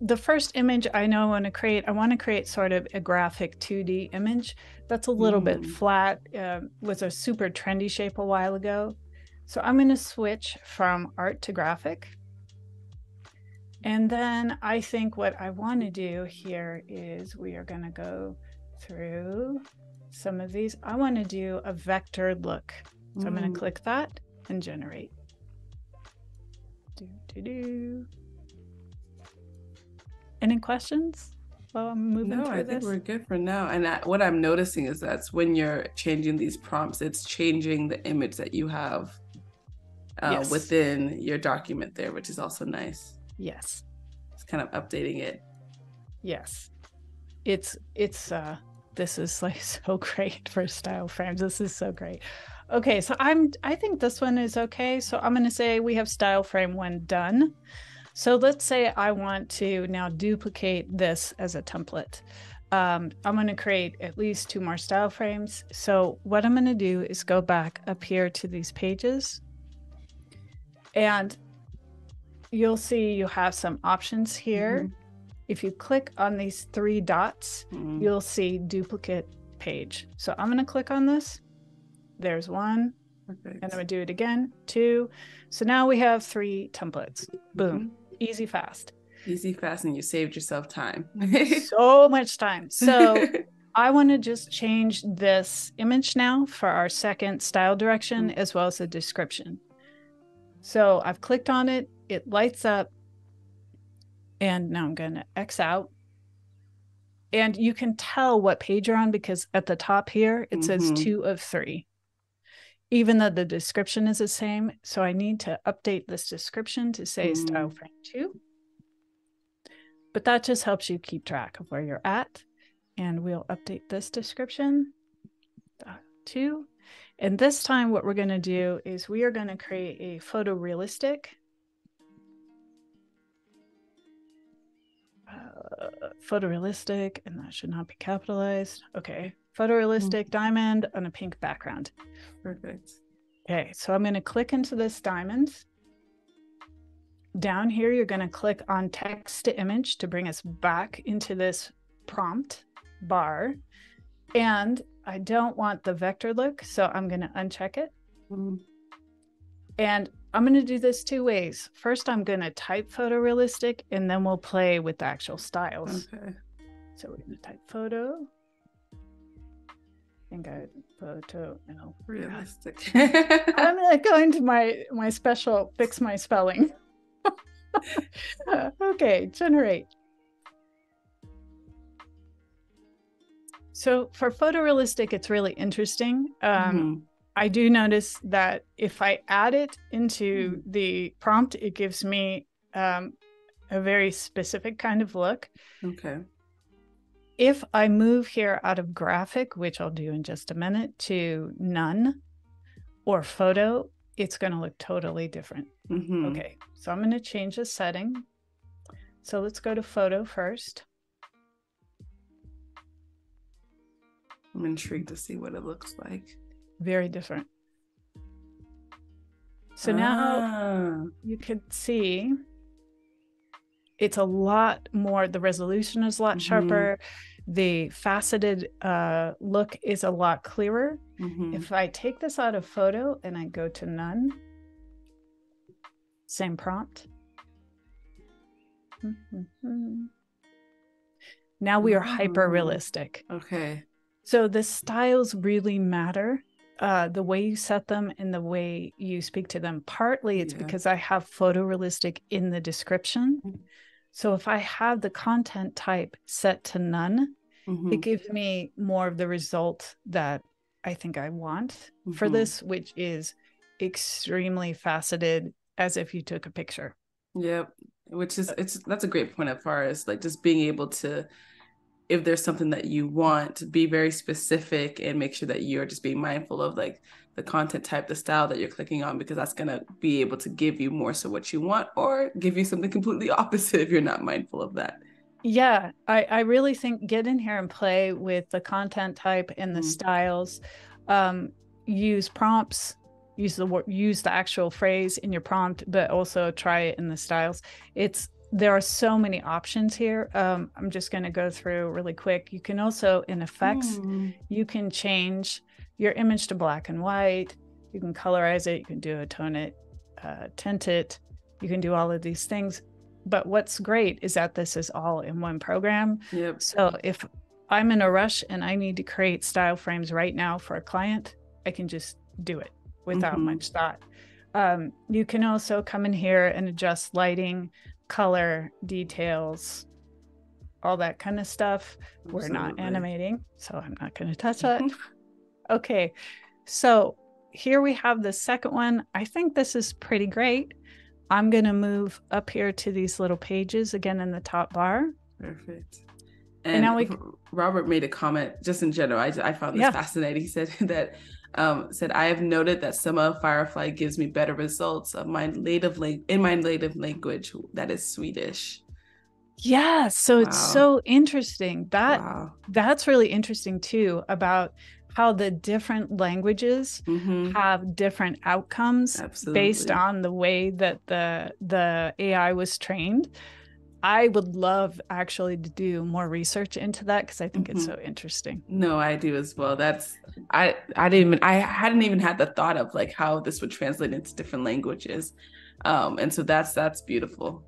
Speaker 2: the first image I know I want to create, I want to create sort of a graphic 2D image that's a little mm. bit flat, uh, was a super trendy shape a while ago. So I'm going to switch from art to graphic. And then I think what I want to do here is we are going to go through some of these. I want to do a vector look. So mm. I'm going to click that and generate. Do, do, do. Any questions? While I'm moving no, I
Speaker 1: think this? we're good for now. And I, what I'm noticing is that's when you're changing these prompts, it's changing the image that you have uh, yes. within your document there, which is also nice.
Speaker 2: Yes.
Speaker 1: It's kind of updating it.
Speaker 2: Yes. It's it's uh this is like so great for style frames. This is so great. Okay, so I'm I think this one is okay. So I'm going to say we have style frame one done. So let's say I want to now duplicate this as a template. Um, I'm going to create at least two more style frames. So what I'm going to do is go back up here to these pages and you'll see you have some options here. Mm-hmm. If you click on these three dots, mm-hmm. you'll see duplicate page. So I'm going to click on this. There's one. Perfect. And I'm going to do it again. Two. So now we have three templates. Boom. Mm-hmm. Easy, fast.
Speaker 1: Easy, fast, and you saved yourself time.
Speaker 2: so much time. So I want to just change this image now for our second style direction mm-hmm. as well as the description. So I've clicked on it, it lights up, and now I'm going to X out. And you can tell what page you're on because at the top here, it mm-hmm. says two of three, even though the description is the same. So I need to update this description to say mm. style frame two. But that just helps you keep track of where you're at. And we'll update this description. Two. And this time, what we're going to do is we are going to create a photorealistic uh, photorealistic, and that should not be capitalized. Okay, photorealistic mm-hmm. diamond on a pink background.
Speaker 1: Perfect.
Speaker 2: Okay, so I'm going to click into this diamond. Down here, you're going to click on text to image to bring us back into this prompt bar. And I don't want the vector look, so I'm going to uncheck it. Mm-hmm. And I'm going to do this two ways. First, I'm going to type photorealistic, and then we'll play with the actual styles. Okay. So we're going to type photo. And go photo no
Speaker 1: realistic.
Speaker 2: I'm going to go into my my special fix my spelling. okay, generate. So for photorealistic, it's really interesting. Um, mm-hmm. I do notice that if I add it into mm-hmm. the prompt, it gives me um, a very specific kind of look.
Speaker 1: Okay.
Speaker 2: If I move here out of graphic, which I'll do in just a minute, to none or photo, it's going to look totally different. Mm-hmm. Okay. So I'm going to change the setting. So let's go to photo first.
Speaker 1: I'm intrigued to see what it looks like.
Speaker 2: Very different. So ah. now you can see it's a lot more, the resolution is a lot mm-hmm. sharper. The faceted uh, look is a lot clearer. Mm-hmm. If I take this out of photo and I go to none, same prompt. Mm-hmm. Now we are hyper realistic.
Speaker 1: Okay.
Speaker 2: So the styles really matter. Uh, the way you set them and the way you speak to them. Partly it's yeah. because I have photorealistic in the description. Mm-hmm. So if I have the content type set to none, mm-hmm. it gives me more of the result that I think I want mm-hmm. for this, which is extremely faceted as if you took a picture.
Speaker 1: Yep. Which is it's that's a great point as far as like just being able to if there's something that you want, be very specific and make sure that you're just being mindful of like the content type, the style that you're clicking on, because that's gonna be able to give you more so what you want or give you something completely opposite if you're not mindful of that.
Speaker 2: Yeah, I, I really think get in here and play with the content type and the mm. styles. Um, use prompts, use the word, use the actual phrase in your prompt, but also try it in the styles. It's there are so many options here. Um, I'm just going to go through really quick. You can also in effects, mm. you can change your image to black and white. You can colorize it. You can do a tone it, uh, tint it. You can do all of these things but what's great is that this is all in one program.
Speaker 1: Yep.
Speaker 2: So if I'm in a rush and I need to create style frames right now for a client, I can just do it without mm-hmm. much thought. Um, you can also come in here and adjust lighting, color, details, all that kind of stuff. Absolutely. We're not animating, so I'm not going to touch that. okay, so here we have the second one. I think this is pretty great. I'm going to move up here to these little pages again in the top bar.
Speaker 1: Perfect. And, and now we Robert made a comment just in general. I, I found this yeah. fascinating. He said that um, said I have noted that some of Firefly gives me better results of my native lang- in my native language that is Swedish.
Speaker 2: Yeah, so wow. it's so interesting. That wow. that's really interesting too about how the different languages mm-hmm. have different outcomes Absolutely. based on the way that the the AI was trained. I would love actually to do more research into that because I think mm-hmm. it's so interesting.
Speaker 1: No, I do as well. That's I I didn't even I hadn't even had the thought of like how this would translate into different languages. Um and so that's that's beautiful.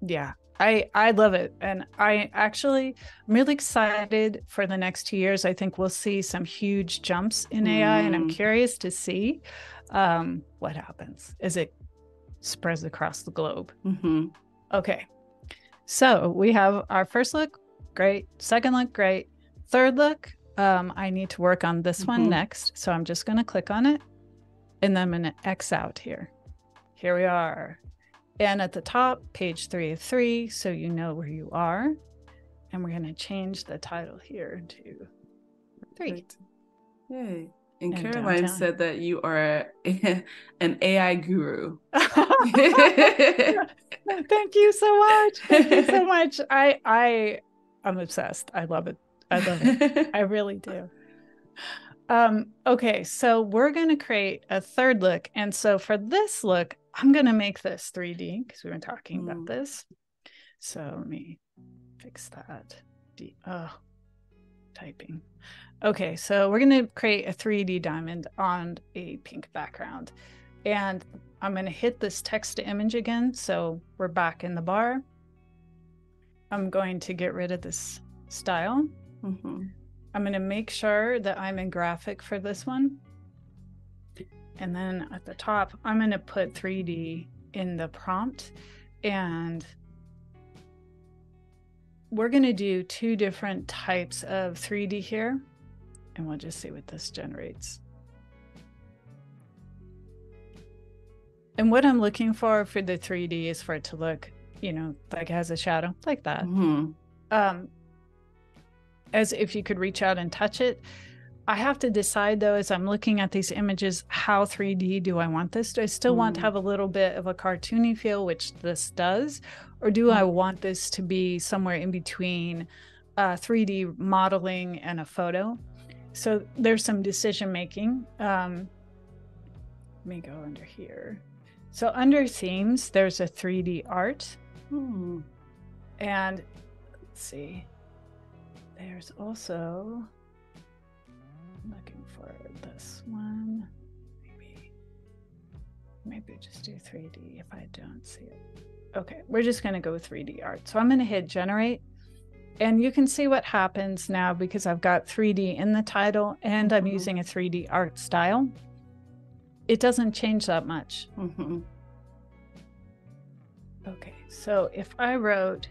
Speaker 2: Yeah. I I love it, and I actually I'm really excited for the next two years. I think we'll see some huge jumps in mm. AI, and I'm mm. curious to see um, what happens as it spreads across the globe.
Speaker 1: Mm-hmm.
Speaker 2: Okay, so we have our first look, great. Second look, great. Third look, um, I need to work on this mm-hmm. one next. So I'm just going to click on it, and then I'm going to X out here. Here we are. And at the top, page three of three, so you know where you are. And we're going to change the title here to three. Perfect.
Speaker 1: Yay. And, and Caroline downtown. said that you are an AI guru.
Speaker 2: Thank you so much. Thank you so much. I I I'm obsessed. I love it. I love it. I really do. Um, okay, so we're going to create a third look. And so for this look, I'm going to make this 3D because we've been talking mm. about this. So let me fix that. Oh, typing. Okay, so we're going to create a 3D diamond on a pink background. And I'm going to hit this text to image again. So we're back in the bar. I'm going to get rid of this style. Mm-hmm. I'm going to make sure that I'm in graphic for this one. And then at the top, I'm going to put 3D in the prompt. And we're going to do two different types of 3D here. And we'll just see what this generates. And what I'm looking for for the 3D is for it to look, you know, like it has a shadow, like that. Mm-hmm. Um, as if you could reach out and touch it. I have to decide though, as I'm looking at these images, how 3D do I want this? Do I still mm. want to mm. have a little bit of a cartoony feel, which this does? Or do mm. I want this to be somewhere in between uh, 3D modeling and a photo? So there's some decision making. Um, let me go under here. So under themes, there's a 3D art.
Speaker 1: Hmm.
Speaker 2: And let's see. There's also looking for this one. Maybe maybe just do 3D if I don't see it. Okay, we're just gonna go 3D art. So I'm gonna hit generate and you can see what happens now because I've got 3D in the title and I'm mm-hmm. using a 3D art style. It doesn't change that much.
Speaker 1: Mm-hmm.
Speaker 2: Okay, so if I wrote,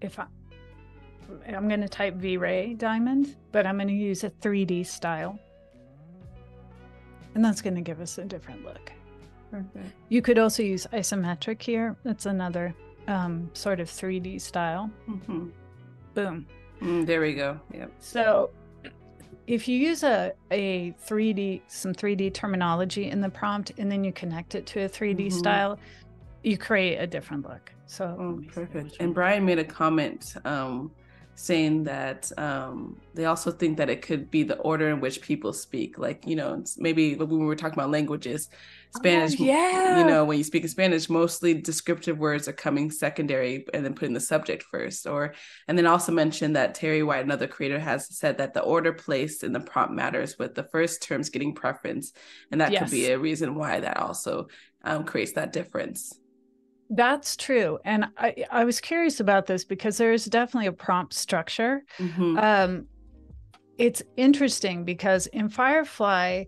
Speaker 2: if I, I'm going to type V-Ray diamond, but I'm going to use a 3D style. And that's going to give us a different look.
Speaker 1: Perfect.
Speaker 2: You could also use isometric here. That's another um, sort of 3D style.
Speaker 1: Mm-hmm.
Speaker 2: Boom.
Speaker 1: Mm, there we go. Yep.
Speaker 2: So if you use a, a 3D, some 3D terminology in the prompt, and then you connect it to a 3D
Speaker 1: Mhm.
Speaker 2: style, you create a different look. So
Speaker 1: Oh, perfect. And. Brian made a comment um, saying that um, they also think that it could be the order in which people speak. Like, you know, maybe when we were talking about languages, Spanish,
Speaker 2: Oh, yeah.
Speaker 1: you know, when you speak in Spanish, mostly descriptive words are coming secondary and then putting the subject first. Or, and then also mentioned that Terry White, another creator, has said that the order placed in the prompt matters with the first terms getting preference. And that could be a reason why that also um, creates that difference.
Speaker 2: That's true. And I, I was curious about this because there is definitely a prompt structure.
Speaker 1: Mhm.
Speaker 2: Um, it's interesting because in Firefly,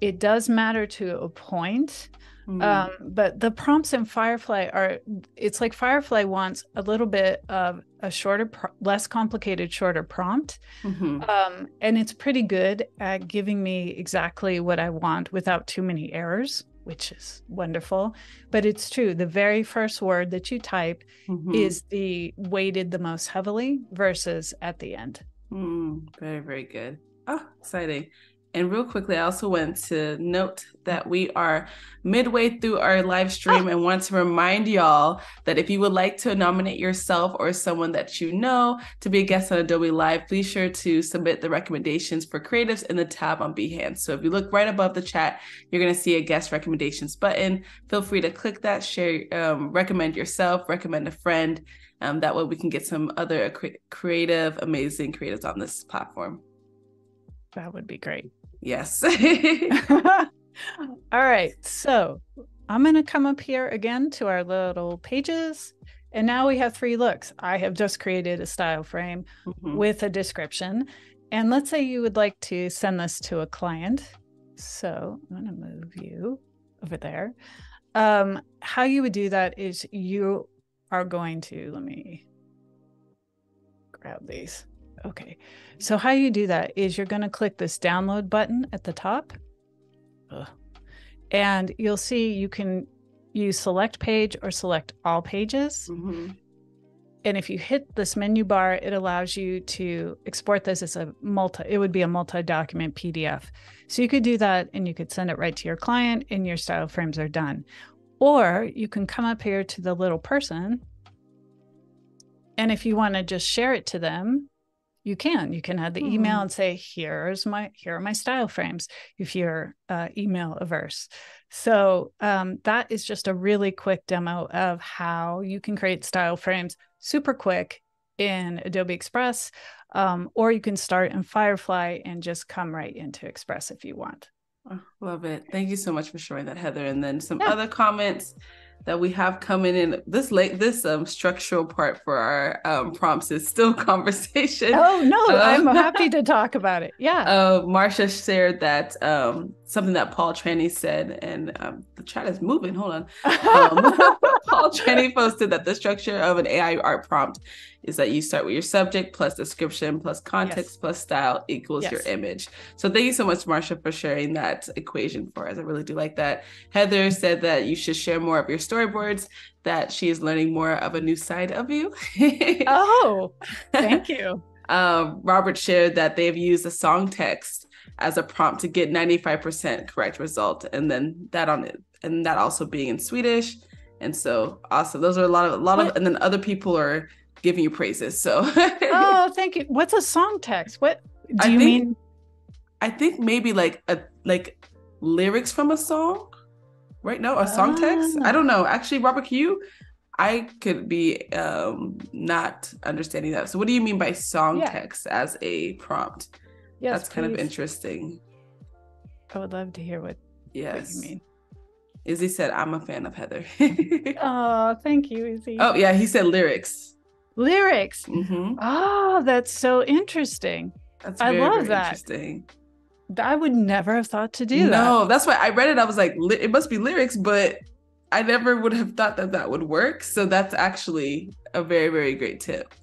Speaker 2: it does matter to a point.
Speaker 1: Mhm.
Speaker 2: Um, but the prompts in Firefly are, it's like Firefly wants a little bit of a shorter, pro- less complicated, shorter prompt.
Speaker 1: Mhm.
Speaker 2: Um, and it's pretty good at giving me exactly what I want without too many errors, which is wonderful. But it's true. The very first word that you type
Speaker 1: Mhm.
Speaker 2: is the weighted the most heavily versus at the end.
Speaker 1: Mm, very, very good. Oh, exciting. And real quickly, I also want to note that we are midway through our live stream and want to remind y'all that if you would like to nominate yourself or someone that you know to be a guest on Adobe Live, be sure to submit the recommendations for creatives in the tab on Behance. So if you look right above the chat, you're going to see a guest recommendations button. Feel free to click that, share, um, recommend yourself, recommend a friend. Um, that way we can get some other cre- creative, amazing creatives on this platform.
Speaker 2: That would be great.
Speaker 1: Yes.
Speaker 2: All right. So I'm going to come up here again to our little pages. And now we have three looks. I have just created a style frame
Speaker 1: Mhm.
Speaker 2: with a description. And let's say you would like to send this to a client. So I'm going to move you over there. Um, how you would do that is you are going to, let me grab these. Okay. So how you do that is you're going to click this download button at the top. Ugh. And you'll see you can use select page or select all pages.
Speaker 1: Mhm.
Speaker 2: And if you hit this menu bar, it allows you to export this as a multi, it would be a multi-document PDF. So you could do that and you could send it right to your client and your style frames are done. Or you can come up here to the little person. And if you want to just share it to them, you can. You can add the email
Speaker 1: Hmm.
Speaker 2: and say, here's my, here are my style frames if you're uh, email averse. So um, that is just a really quick demo of how you can create style frames super quick in Adobe Express, um, or you can start in Firefly and just come right into Express if you want.
Speaker 1: Oh, love it. Thank you so much for sharing that, Heather. And then some
Speaker 2: Yeah.
Speaker 1: other comments that we have coming in. This late this um structural part for our um prompts is still conversation.
Speaker 2: Oh no,
Speaker 1: Uh,
Speaker 2: I'm happy to talk about it. Yeah.
Speaker 1: Uh, Marcia shared that um, something that Paul Trani said, and um, the chat is moving. Hold on. Um, Paul Trani posted that the structure of an AI art prompt is that you start with your subject plus description plus context
Speaker 2: Yes.
Speaker 1: plus style equals your image. So thank you so much, Marcia, for sharing that equation for us. I really do like that. Heather said that you should share more of your storyboards. That she is learning more of a new side of you.
Speaker 2: oh, thank you.
Speaker 1: um, Robert shared that they've used a song text as a prompt to get 95% correct result, and then that on it, and that also being in Swedish. And so awesome. Those are a lot of a lot of, and then other people are giving you praises. So
Speaker 2: Oh, thank you. What's a song text? What do
Speaker 1: I
Speaker 2: you
Speaker 1: think-
Speaker 2: mean?
Speaker 1: I think maybe like a like lyrics from a song, right? No, a song text. I
Speaker 2: Ah.
Speaker 1: don't know. Actually, Robert, can you? I could be um not understanding that. So what do you mean by song
Speaker 2: Yeah.
Speaker 1: text as a prompt?
Speaker 2: Yes,
Speaker 1: That's kind of interesting.
Speaker 2: I would love to hear what, what
Speaker 1: Yes.
Speaker 2: you mean.
Speaker 1: Izzy said, I'm a fan of Heather.
Speaker 2: Oh, thank you, Izzy.
Speaker 1: oh, yeah, he said lyrics.
Speaker 2: Lyrics.
Speaker 1: hmm
Speaker 2: Oh, that's so interesting.
Speaker 1: That's
Speaker 2: I
Speaker 1: very,
Speaker 2: love
Speaker 1: very
Speaker 2: that.
Speaker 1: interesting.
Speaker 2: I would never have thought to do that.
Speaker 1: No, that's why I read it. I was like, li- it must be lyrics, but I never would have thought that that would work. So that's actually a very, very great tip.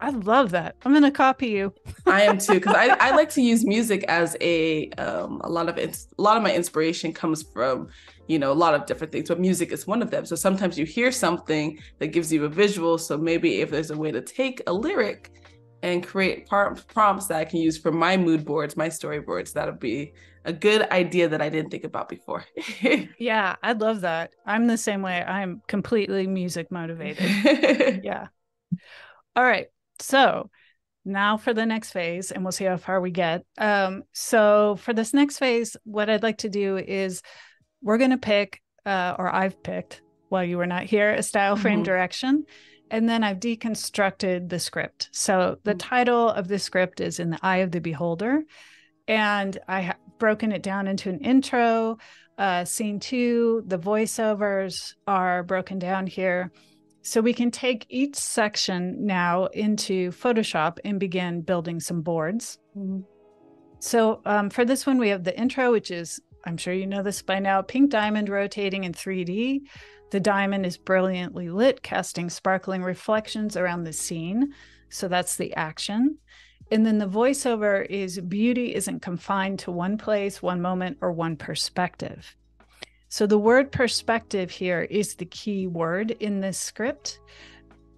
Speaker 2: I love that. I'm gonna copy you.
Speaker 1: I am too, because I, I like to use music as a um a lot of it a lot of my inspiration comes from you know a lot of different things, but music is one of them. So sometimes you hear something that gives you a visual. So maybe if there's a way to take a lyric and create par- prompts that I can use for my mood boards, my storyboards, that'll be a good idea that I didn't think about before.
Speaker 2: yeah, I love that. I'm the same way. I'm completely music motivated. yeah. All right. So now for the next phase, and we'll see how far we get. Um, so for this next phase, what I'd like to do is we're going to pick, uh, or I've picked while you were not here, a style frame mm-hmm. direction. And then I've deconstructed the script. So the mm-hmm. title of the script is In the Eye of the Beholder. And I have broken it down into an intro, uh, scene two, the voiceovers are broken down here. So we can take each section now into Photoshop and begin building some boards. Mm-hmm. So um, for this one, we have the intro, which is, I'm sure you know this by now, pink diamond rotating in 3D. The diamond is brilliantly lit, casting sparkling reflections around the scene. So that's the action. And then the voiceover is beauty isn't confined to one place, one moment, or one perspective. So the word perspective here is the key word in this script.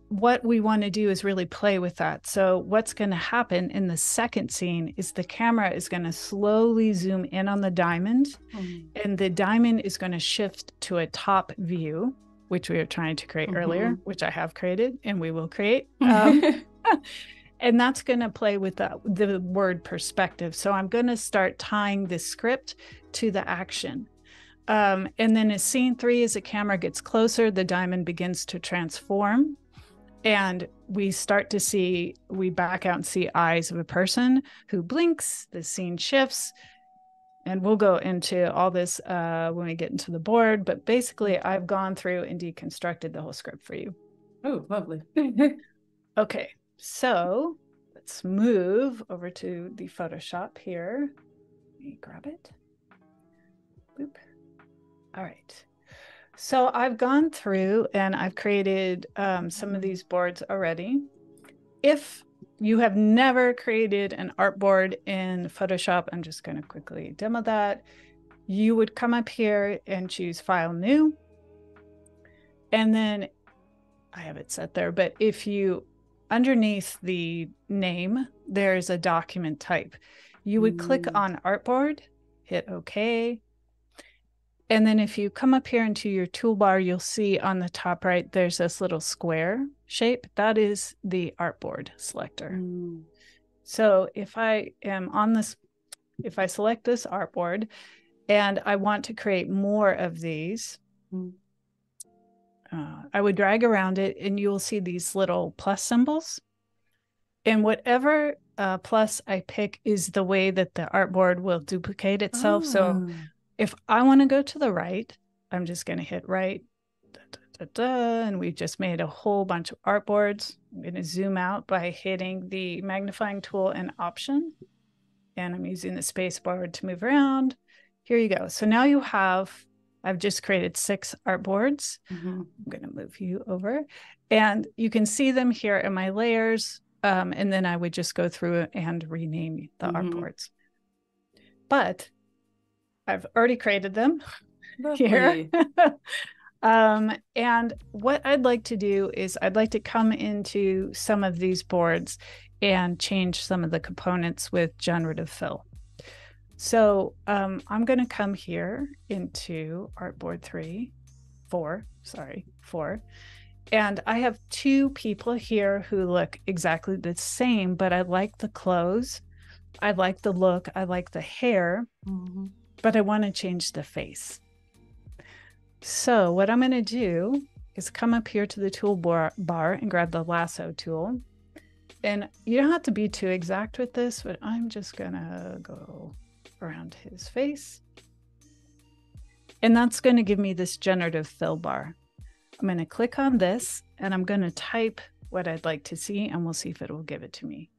Speaker 2: What we want to do is really play with that. So, what's going to happen in the second scene is the camera is going to slowly zoom in on the diamond, mm-hmm. and the diamond is going to shift to a top view, which we were trying to create mm-hmm. earlier, which I have created and we will create. Um, and that's going to play with the, the word perspective. So, I'm going to start tying the script to the action. Um, and then as scene three, as the camera gets closer, the diamond begins to transform. And we start to see, we back out and see eyes of a person who blinks, the scene shifts. And we'll go into all this uh, when we get into the board. But basically, I've gone through and deconstructed the whole script for you.
Speaker 1: Oh, lovely.
Speaker 2: okay, so let's move over to the Photoshop here. Let me grab it. Boop. All right. So I've gone through and I've created um, some of these boards already. If you have never created an artboard in Photoshop, I'm just going to quickly demo that. You would come up here and choose File New. And then I have it set there, but if you underneath the name, there's a document type. You would mm. click on Artboard, hit OK, and then if you come up here into your toolbar, you'll see on the top right, there's this little square shape. That is the artboard selector. Mm. So if I am on this, if I select this artboard and I want to create more of these, mm. uh, I would drag around it and you will see these little plus symbols. And whatever uh, plus I pick is the way that the artboard will duplicate itself. Oh. So if I want to go to the right, I'm just going to hit right. Da, da, da, and we've just made a whole bunch of artboards. I'm going to zoom out by hitting the magnifying tool and option. And I'm using the space bar to move around. Here you go. So now you have, I've just created six artboards. Mm-hmm. I'm going to move you over. And you can see them here in my layers. Um, and then I would just go through and rename the mm-hmm. artboards. But I've already created them here. um, and what I'd like to do is I'd like to come into some of these boards and change some of the components with generative fill. So um, I'm going to come here into artboard three, four, sorry, four. And I have two people here who look exactly the same, but I like the clothes. I like the look. I like the hair. Mm-hmm but I want to change the face. So what I'm going to do is come up here to the toolbar bar and grab the lasso tool. And you don't have to be too exact with this, but I'm just going to go around his face. And that's going to give me this generative fill bar. I'm going to click on this and I'm going to type what I'd like to see and we'll see if it will give it to me.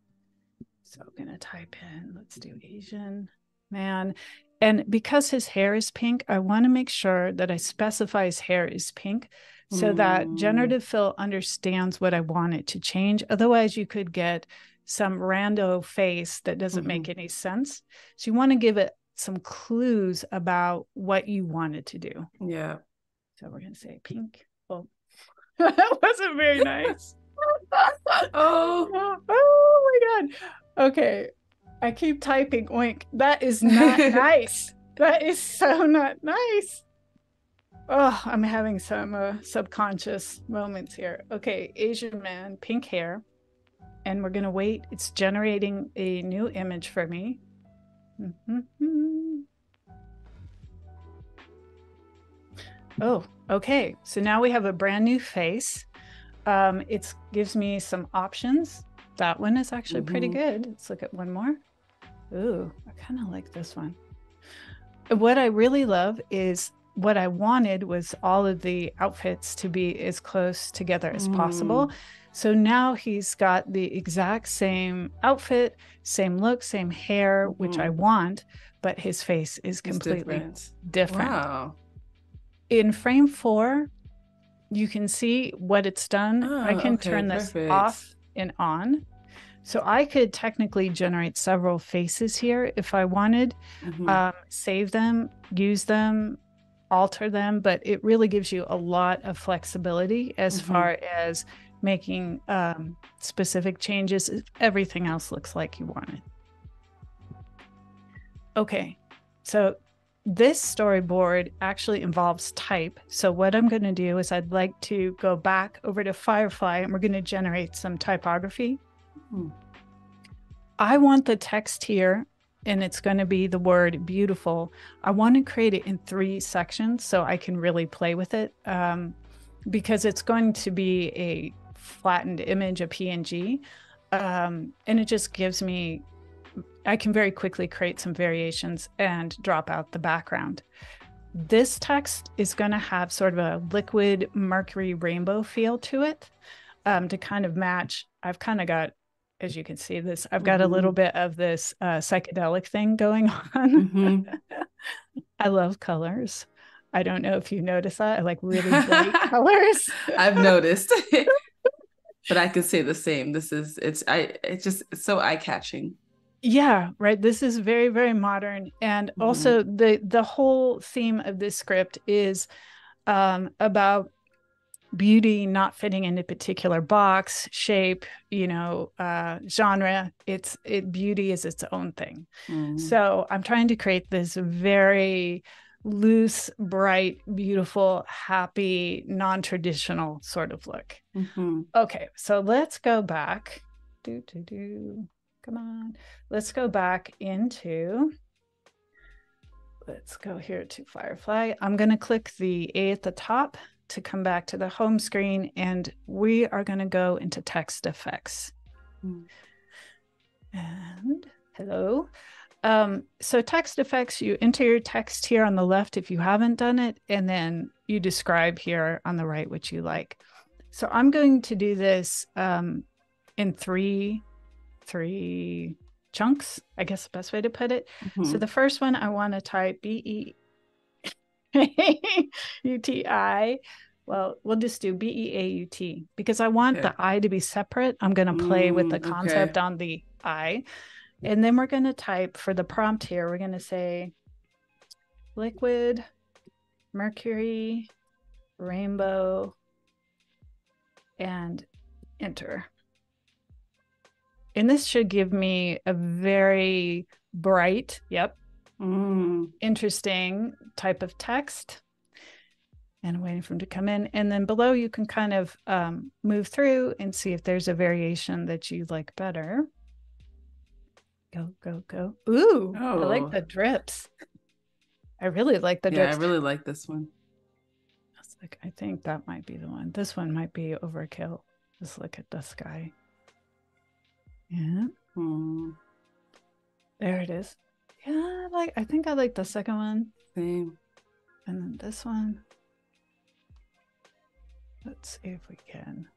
Speaker 2: So I'm going to type in, let's do Asian man. And because his hair is pink, I want to make sure that I specify his hair is pink. so mm. that generative fill understands what I want it to change. Otherwise, you could get some rando face that doesn't make
Speaker 1: Mm-hmm.
Speaker 2: any sense. So you want to give it some clues about what you want it to do.
Speaker 1: Yeah.
Speaker 2: So we're going to say pink. Well, that wasn't very nice.
Speaker 1: Oh.
Speaker 2: oh my god. Okay. I keep typing oink. That is not nice. That is so not nice. Oh, I'm having some uh, subconscious moments here. Okay, Asian man, pink hair. And we're going to wait. It's generating a new image for me. Mhm. Oh, okay. So now we have a brand new face. Um, it gives me some options. That one is actually pretty
Speaker 1: Mhm.
Speaker 2: good. Let's look at one more. Ooh, I kind of like this one. What I really love is what I wanted was all of the outfits to be as close together as possible. Mm. So now he's got the exact same outfit, same look, same hair, which I mm-hmm. want, but his face is completely
Speaker 1: different.
Speaker 2: different.
Speaker 1: Wow.
Speaker 2: In frame four, you can see what it's done. Ah, I
Speaker 1: Oh,
Speaker 2: can
Speaker 1: okay,
Speaker 2: turn this
Speaker 1: perfect.
Speaker 2: off and on. So I could technically generate several faces here if I wanted,
Speaker 1: Mhm.
Speaker 2: um, save them, use them, alter them, but it really gives you a lot of flexibility as
Speaker 1: Mhm.
Speaker 2: far as making um, specific changes. Everything else looks like you want it. Okay, so this storyboard actually involves type. So what I'm going to do is I'd like to go back over to Firefly and we're going to generate some typography.
Speaker 1: Hmm.
Speaker 2: I want the text here and it's going to be the word beautiful. I want to create it in three sections so I can really play with it um, because it's going to be a flattened image, a PNG. Um, and it just gives me, I can very quickly create some variations and drop out the background. This text is going to have sort of a liquid mercury rainbow feel to it um, to kind of match. I've kind of got, as you can see, this, I've got a little bit of this uh, psychedelic thing going on.
Speaker 1: Mhm.
Speaker 2: I love colors. I don't know if you notice that. I like really bright colors.
Speaker 1: I've noticed. but I can say the same. This is it's I it's just it's so eye catching.
Speaker 2: Yeah, right. This is very, very modern. And
Speaker 1: Mhm.
Speaker 2: also the the whole theme of this script is um about beauty not fitting in a particular box, shape, you know, uh genre. It's it beauty is its own thing.
Speaker 1: Mm.
Speaker 2: So I'm trying to create this very loose, bright, beautiful, happy, non-traditional sort of look.
Speaker 1: Mhm.
Speaker 2: Okay, so let's go back. Do do do. Come on. Let's go back into. Let's go here to Firefly. I'm going to click the A at the top to come back to the home screen, and we are going to go into text effects.
Speaker 1: Mm.
Speaker 2: And hello. Um, so text effects, you enter your text here on the left if you haven't done it, and then you describe here on the right what you like. So I'm going to do this um, in three, three chunks. I guess the best way to put it. So
Speaker 1: Mhm.
Speaker 2: the first one I want to type B E U T I. Well, we'll just do B E A U T because I want
Speaker 1: Okay.
Speaker 2: the I to be separate. I'm going to play with the
Speaker 1: Mm, okay.
Speaker 2: concept on the I. And then we're going to type for the prompt here, we're going to say liquid, mercury, rainbow, and enter. And this should give me a very bright, yep,
Speaker 1: Mm.
Speaker 2: interesting type of text. And I'm waiting for him to come in. And then below, you can kind of um, move through and see if there's a variation that you like better. Go, go, go. Ooh, I
Speaker 1: Oh.
Speaker 2: like the drips. I really like the
Speaker 1: yeah,
Speaker 2: drips.
Speaker 1: I really like this one.
Speaker 2: It's like, I think that might be the one. This one might be overkill. Just look at this guy. Yeah,
Speaker 1: Mm.
Speaker 2: there it is. Yeah, I like. I think I like the second one,
Speaker 1: Same.
Speaker 2: and then this one. Let's see if we can.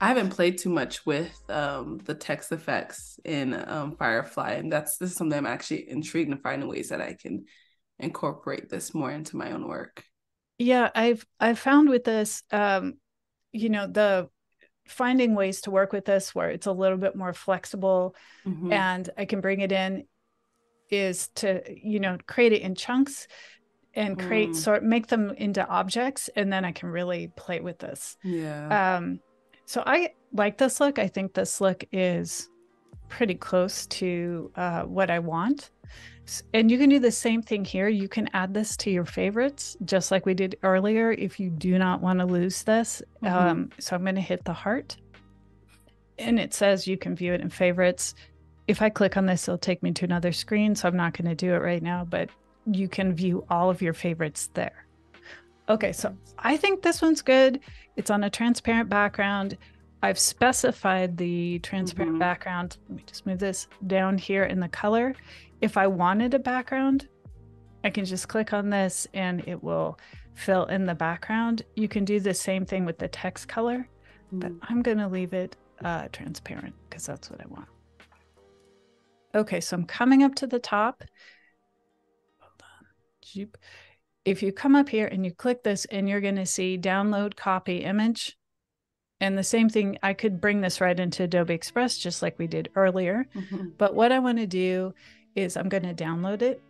Speaker 1: I haven't played too much with um, the text effects in um, Firefly, and that's this is something I'm actually intrigued in finding ways that I can incorporate this more into my own work.
Speaker 2: Yeah, I've I've found with this, um, you know, the finding ways to work with this where it's a little bit more flexible mm-hmm. and I can bring it in is to, you know, create it in chunks and create mm. sort make them into objects and then I can really play with this.
Speaker 1: Yeah.
Speaker 2: Um so I like this look. I think this look is pretty close to uh, what I want. And you can do the same thing here. You can add this to your favorites, just like we did earlier, if you do not want to lose this. Mm-hmm. Um, so I'm going to hit the heart. And it says you can view it in favorites. If I click on this, it'll take me to another screen. So I'm not going to do it right now, but you can view all of your favorites there. Okay, so I think this one's good. It's on a transparent background. I've specified the transparent mm-hmm. background. Let me just move this down here in the color. If I wanted a background, I can just click on this and it will fill in the background. You can do the same thing with the text color, mm. but I'm going to leave it uh, transparent because that's what I want. Okay, so I'm coming up to the top. Hold on. If you come up here and you click this and you're going to see download copy image, and the same thing, I could bring this right into Adobe Express just like we did earlier. Mm-hmm. But what I want to do is I'm going to download it.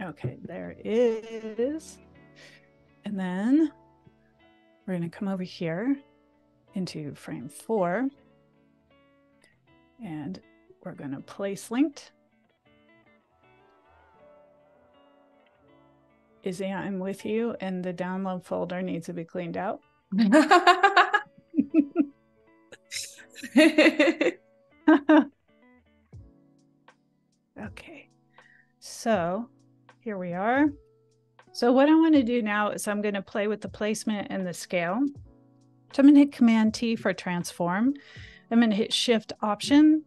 Speaker 2: Okay, there it is. And then we're going to come over here into frame four. And we're going to place linked. Izzy, I'm with you, and the download folder needs to be cleaned out. okay, so here we are. So what I want to do now is I'm going to play with the placement and the scale. So I'm going to hit Command T for transform. I'm going to hit Shift Option,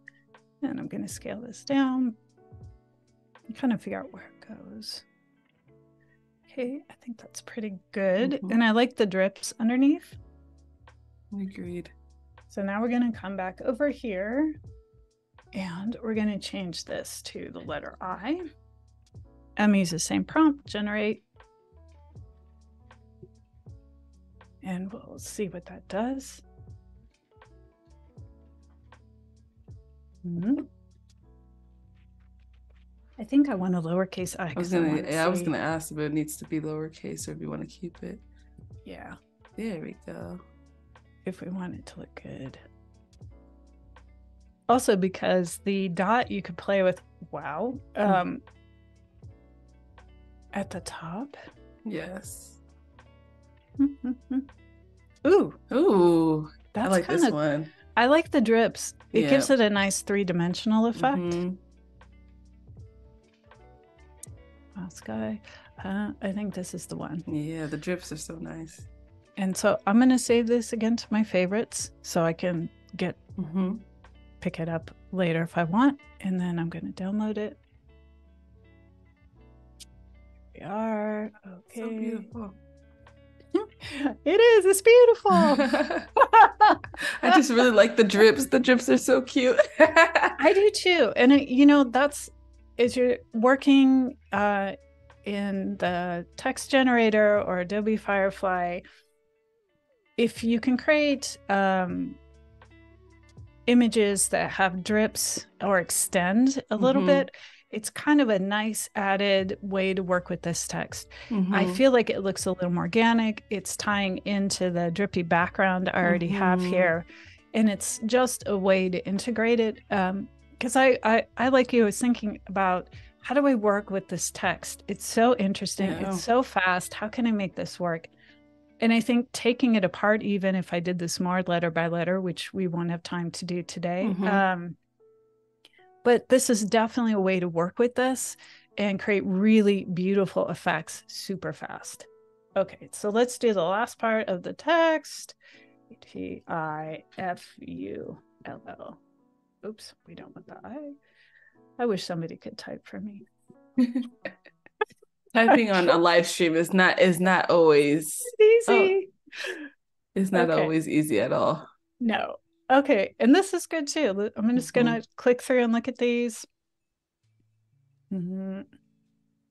Speaker 2: and I'm going to scale this down and kind of figure out where it goes. Okay, I think that's pretty good. Mm-hmm. And I like the drips underneath.
Speaker 1: Agreed.
Speaker 2: So now we're going to come back over here and we're going to change this to the letter I. I'm use the same prompt, generate. And we'll see what that does. Mm-hmm. I think I want a lowercase i.
Speaker 1: I was gonna, I, yeah, I was gonna ask if it needs to be lowercase or if you want to keep it.
Speaker 2: Yeah.
Speaker 1: There we go.
Speaker 2: If we want it to look good. Also, because the dot you could play with, wow, hmm. um, at the top.
Speaker 1: Yes.
Speaker 2: Ooh,
Speaker 1: ooh, that's I like kinda, this one.
Speaker 2: I like the drips. It gives it a nice three dimensional effect. Mm-hmm. Sky. Uh, I think this is the one.
Speaker 1: Yeah, the drips are so nice.
Speaker 2: And so I'm going to save this again to my favorites so I can get mm-hmm. pick it up later if I want. And then I'm going to download it. Here we are. Okay. So beautiful. It is. It's beautiful.
Speaker 1: I just really like the drips. The drips are so cute.
Speaker 2: I do too. And, it, you know, that's is you're working uh, in the text generator or Adobe Firefly, if you can create um, images that have drips or extend a little mm-hmm. bit, it's kind of a nice added way to work with this text. Mm-hmm. I feel like it looks a little more organic. It's tying into the drippy background I already mm-hmm. have here. And it's just a way to integrate it. Um, because I, I I like you was thinking about how do I work with this text? It's so interesting. Yeah. It's so fast. How can I make this work? And I think taking it apart, even if I did this more letter by letter, which we won't have time to do today, mm-hmm. um, but this is definitely a way to work with this and create really beautiful effects super fast. Okay, so let's do the last part of the text. T I F U L L. Oops, we don't want the I. I wish somebody could type for me.
Speaker 1: Typing on a live stream is not is not always
Speaker 2: easy.
Speaker 1: Oh, it's not okay. always easy at all.
Speaker 2: No. Okay, and this is good too. I'm just mm-hmm. gonna click through and look at these. Mm-hmm.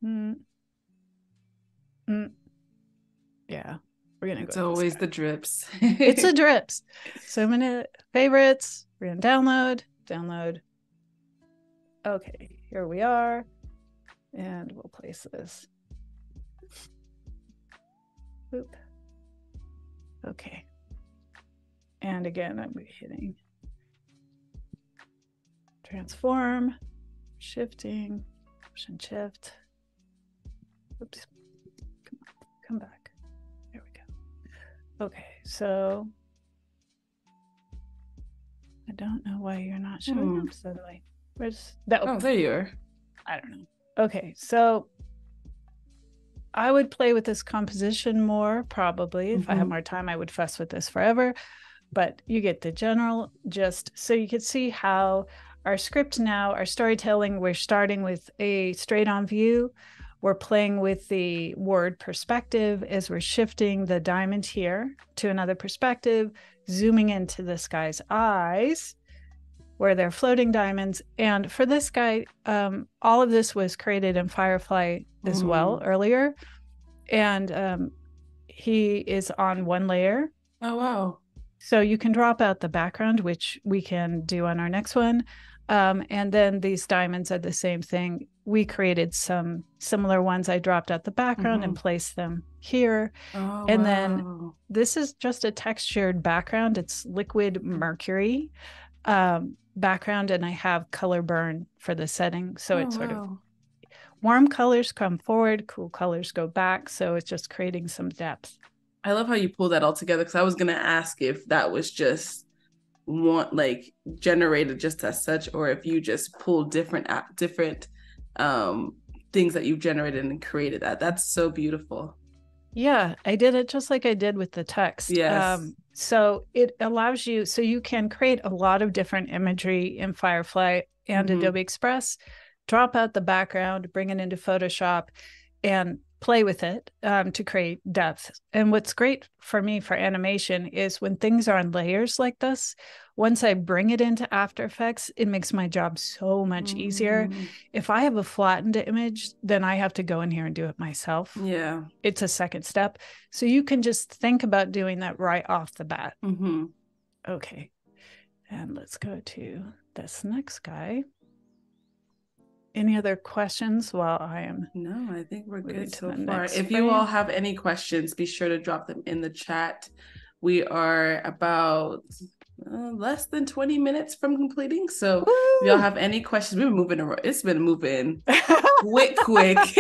Speaker 2: Mm-hmm. Mm. Yeah, we're gonna
Speaker 1: It's
Speaker 2: go.
Speaker 1: always the drips.
Speaker 2: it's the drips. So I'm gonna favorites. We're gonna download, download. Okay, here we are, and we'll place this. Oop. Okay. And again, I'm hitting transform, shifting, option shift. Oops. Come on, come back. There we go. Okay, so I don't know why you're not showing
Speaker 1: Hmm.
Speaker 2: up suddenly. Where's that?
Speaker 1: oh, there you are.
Speaker 2: I don't know. Okay, so I would play with this composition more probably. If I had
Speaker 1: Mhm.
Speaker 2: more time, I would fuss with this forever. But you get the general gist. So you can see how our script now, our storytelling, we're starting with a straight on view. We're playing with the word perspective as we're shifting the diamond here to another perspective, zooming into this guy's eyes where they're floating diamonds. And for this guy, um, all of this was created in Firefly as well earlier. And um, he is on one layer.
Speaker 1: Oh wow.
Speaker 2: So you can drop out the background, which we can do on our next one. Um, and then these diamonds are the same thing. We created some similar ones. I dropped out the background and placed them here.
Speaker 1: Oh,
Speaker 2: And then- This is just a textured background. It's liquid mercury um, background, and I have color burn for the setting. So
Speaker 1: Oh,
Speaker 2: it's sort of warm colors come forward, cool colors go back. So it's just creating some depth.
Speaker 1: I love how you pull that all together because I was gonna ask if that was just want like generated just as such, or if you just pull different app different um things that you've generated and created that. That's so beautiful.
Speaker 2: Yeah, I did it just like I did with the text. Um,
Speaker 1: Yes.
Speaker 2: so it allows you, so you can create a lot of different imagery in Firefly and
Speaker 1: Mhm.
Speaker 2: Adobe Express, drop out the background, bring it into Photoshop, and play with it um, to create depth. And what's great for me for animation is when things are on layers like this, once I bring it into After Effects, it makes my job so much easier.
Speaker 1: Mm,
Speaker 2: If I have a flattened image, then I have to go in here and do it myself
Speaker 1: Yeah.
Speaker 2: it's a second step. So you can just think about doing that right off the bat.
Speaker 1: hmm
Speaker 2: Okay. And let's go to this next guy. Any other questions while I am?
Speaker 1: No, I think we're good so far. If you all have any questions, be sure to drop them in the chat. We are about uh, less than 20 minutes from completing. So if y'all have any questions, we've been moving around. It's been moving quick, quick.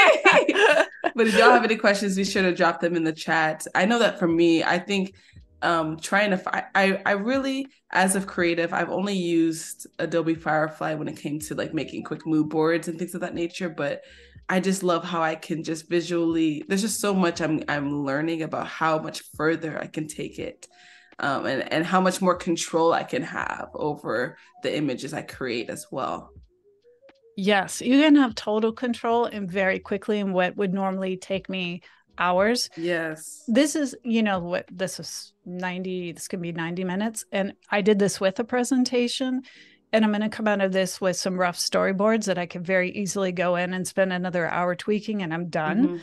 Speaker 1: but if y'all have any questions, be sure to drop them in the chat. I know that for me, I think um trying to fi- I I really as of creative, I've only used Adobe Firefly when it came to like making quick mood boards and things of that nature, but I just love how I can just visually there's just so much I'm I'm learning about how much further I can take it. Um, and, and how much more control I can have over the images I create as well.
Speaker 2: yes, you can have total control and very quickly in what would normally take me hours.
Speaker 1: Yes.
Speaker 2: This is, you know, what this is 90, this can be 90 minutes. And I did this with a presentation. And I'm going to come out of this with some rough storyboards that I could very easily go in and spend another hour tweaking and I'm done.
Speaker 1: Mhm.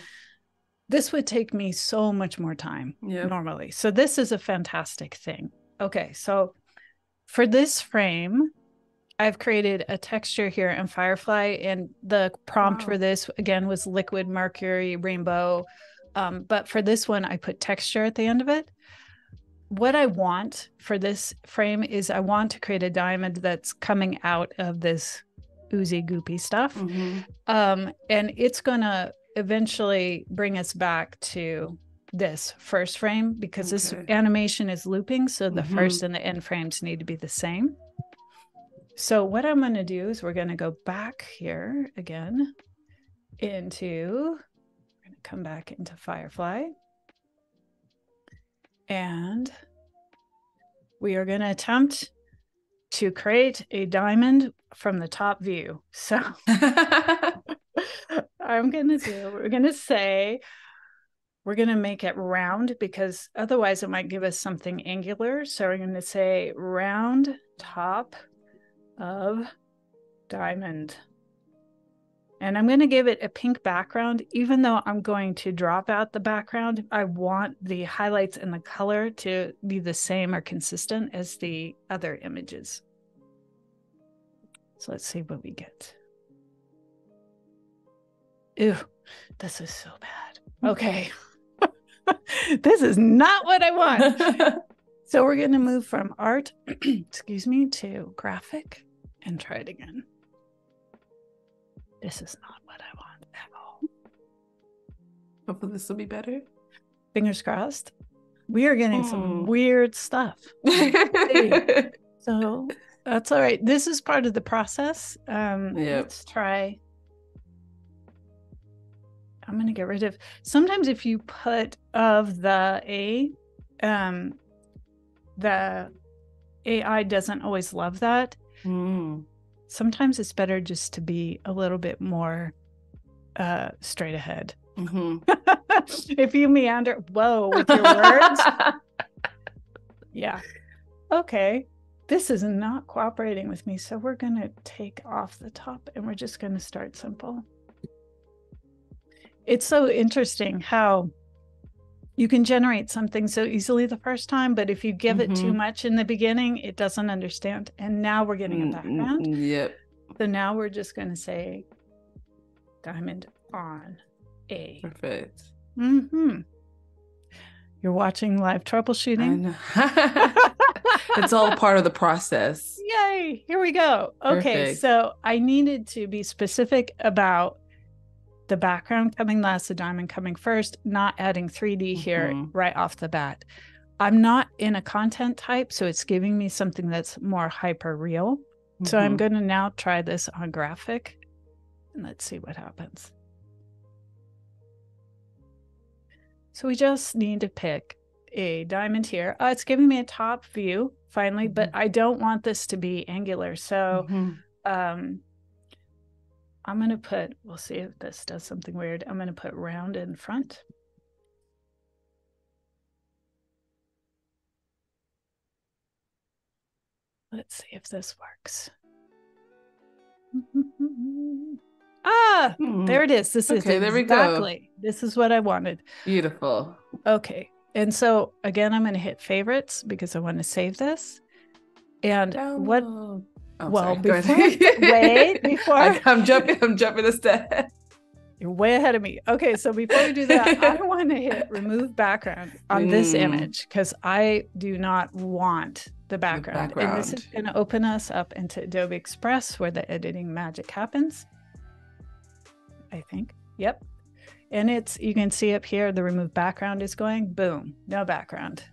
Speaker 2: This would take me so much more time
Speaker 1: Yep.
Speaker 2: normally. So this is a fantastic thing. Okay, so for this frame, I've created a texture here in Firefly, and the prompt
Speaker 1: Wow.
Speaker 2: for this again was liquid mercury rainbow. Um, but for this one, I put texture at the end of it. What I want for this frame is I want to create a diamond that's coming out of this oozy goopy stuff
Speaker 1: Mhm.
Speaker 2: um and it's gonna eventually bring us back to this first frame because this animation is looping so the
Speaker 1: Mhm.
Speaker 2: first and the end frames need to be the same so what i'm going to do is we're going to go back here again into going to come back into firefly and we are going to attempt to create a diamond from the top view so I'm gonna do. We're gonna say we're gonna make it round because otherwise it might give us something angular. So we're gonna say round top of diamond. And I'm going to give it a pink background, even though I'm going to drop out the background. I want the highlights and the color to be the same or consistent as the other images. So let's see what we get. Ew, this is so bad. Okay. this is not what I want. so we're going to move from art, excuse me, to graphic and try it again. This is not what I want at all.
Speaker 1: Hopefully, this will be better.
Speaker 2: Fingers crossed. We are getting some hmm. weird stuff. so that's all right. This is part of the process. Um, yep. Let's try. I'm going to get rid of. Sometimes if you put of the A, um, the AI doesn't always love that. Mm sometimes it's better just to be a little bit more uh, straight ahead. Mm-hmm. if you meander, whoa, with your words. yeah. Okay. This is not cooperating with me. So we're going to take off the top and we're just going to start simple. It's so interesting how you can generate something so easily the first time, but if you give mm-hmm. it too mm-hmm. much in the beginning, it doesn't understand. And now we're getting a mm, mm, background.
Speaker 1: Yep.
Speaker 2: So now we're just going to say diamond on A.
Speaker 1: Perfect.
Speaker 2: Mm-hmm. You're watching live troubleshooting.
Speaker 1: it's all part of the process.
Speaker 2: Yay! Here we go. Okay, Perfect. so I needed to be specific about the background coming last, the diamond coming first, not adding 3D mm-hmm. here right off the bat. I'm not in a content type, so it's giving me something that's more hyper real. Mm-hmm. So I'm mm-hmm. going to now try this on graphic and let's see what happens. So we just need to pick a diamond here. Uh, it's giving me a top view finally, mm-hmm. but I don't want this to be angular. So mm-hmm. um, I'm going to put, we'll see if this does something weird. I'm going to put round in front. Let's see if this works. ah, hmm. there it is. This okay, is there exactly. This is what I wanted.
Speaker 1: Beautiful.
Speaker 2: Okay. And so again, I'm going to hit favorites because I want to save this. And Download. what Oh, well, before, wait, before I,
Speaker 1: am jumping, I'm jumping a step.
Speaker 2: You're way ahead of me. Okay, so before we do that, I want to hit remove background on mm. this image because I do not want the background. the background. And this is going to open us up into Adobe Express where the editing magic happens. I think. Yep. And it's you can see up here the remove background is going. Boom, no background.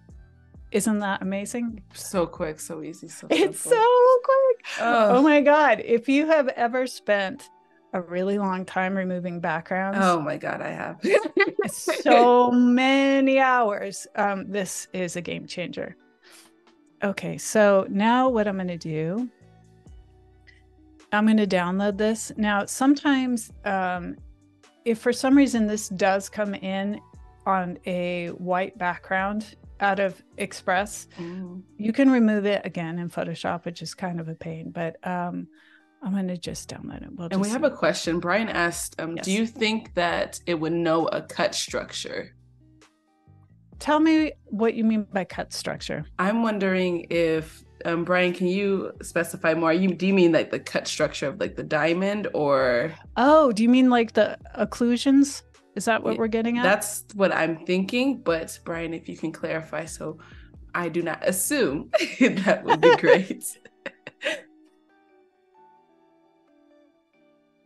Speaker 2: Isn't that amazing?
Speaker 1: So quick, so easy, so
Speaker 2: It's simple. so quick. Oh. oh my god, if you have ever spent a really long time removing backgrounds.
Speaker 1: Oh my god, I have.
Speaker 2: so many hours. Um, this is a game changer. Okay, so now what I'm going to do, I'm going to download this. Now, sometimes, um, if for some reason this does come in on a white background, out of Express. Mm. You can remove it again in Photoshop, which is kind of a pain, but um, I'm going to just download it.
Speaker 1: We'll and we have a question. Brian asked, um, yes. do you think that it would know a cut structure?
Speaker 2: Tell me what you mean by cut structure.
Speaker 1: I'm wondering if um, Brian, can you specify more? You do you mean like the cut structure of like the diamond or?
Speaker 2: Oh, do you mean like the occlusions? Is that what we're getting at?
Speaker 1: That's what I'm thinking. But Brian, if you can clarify, so I do not assume that would be great.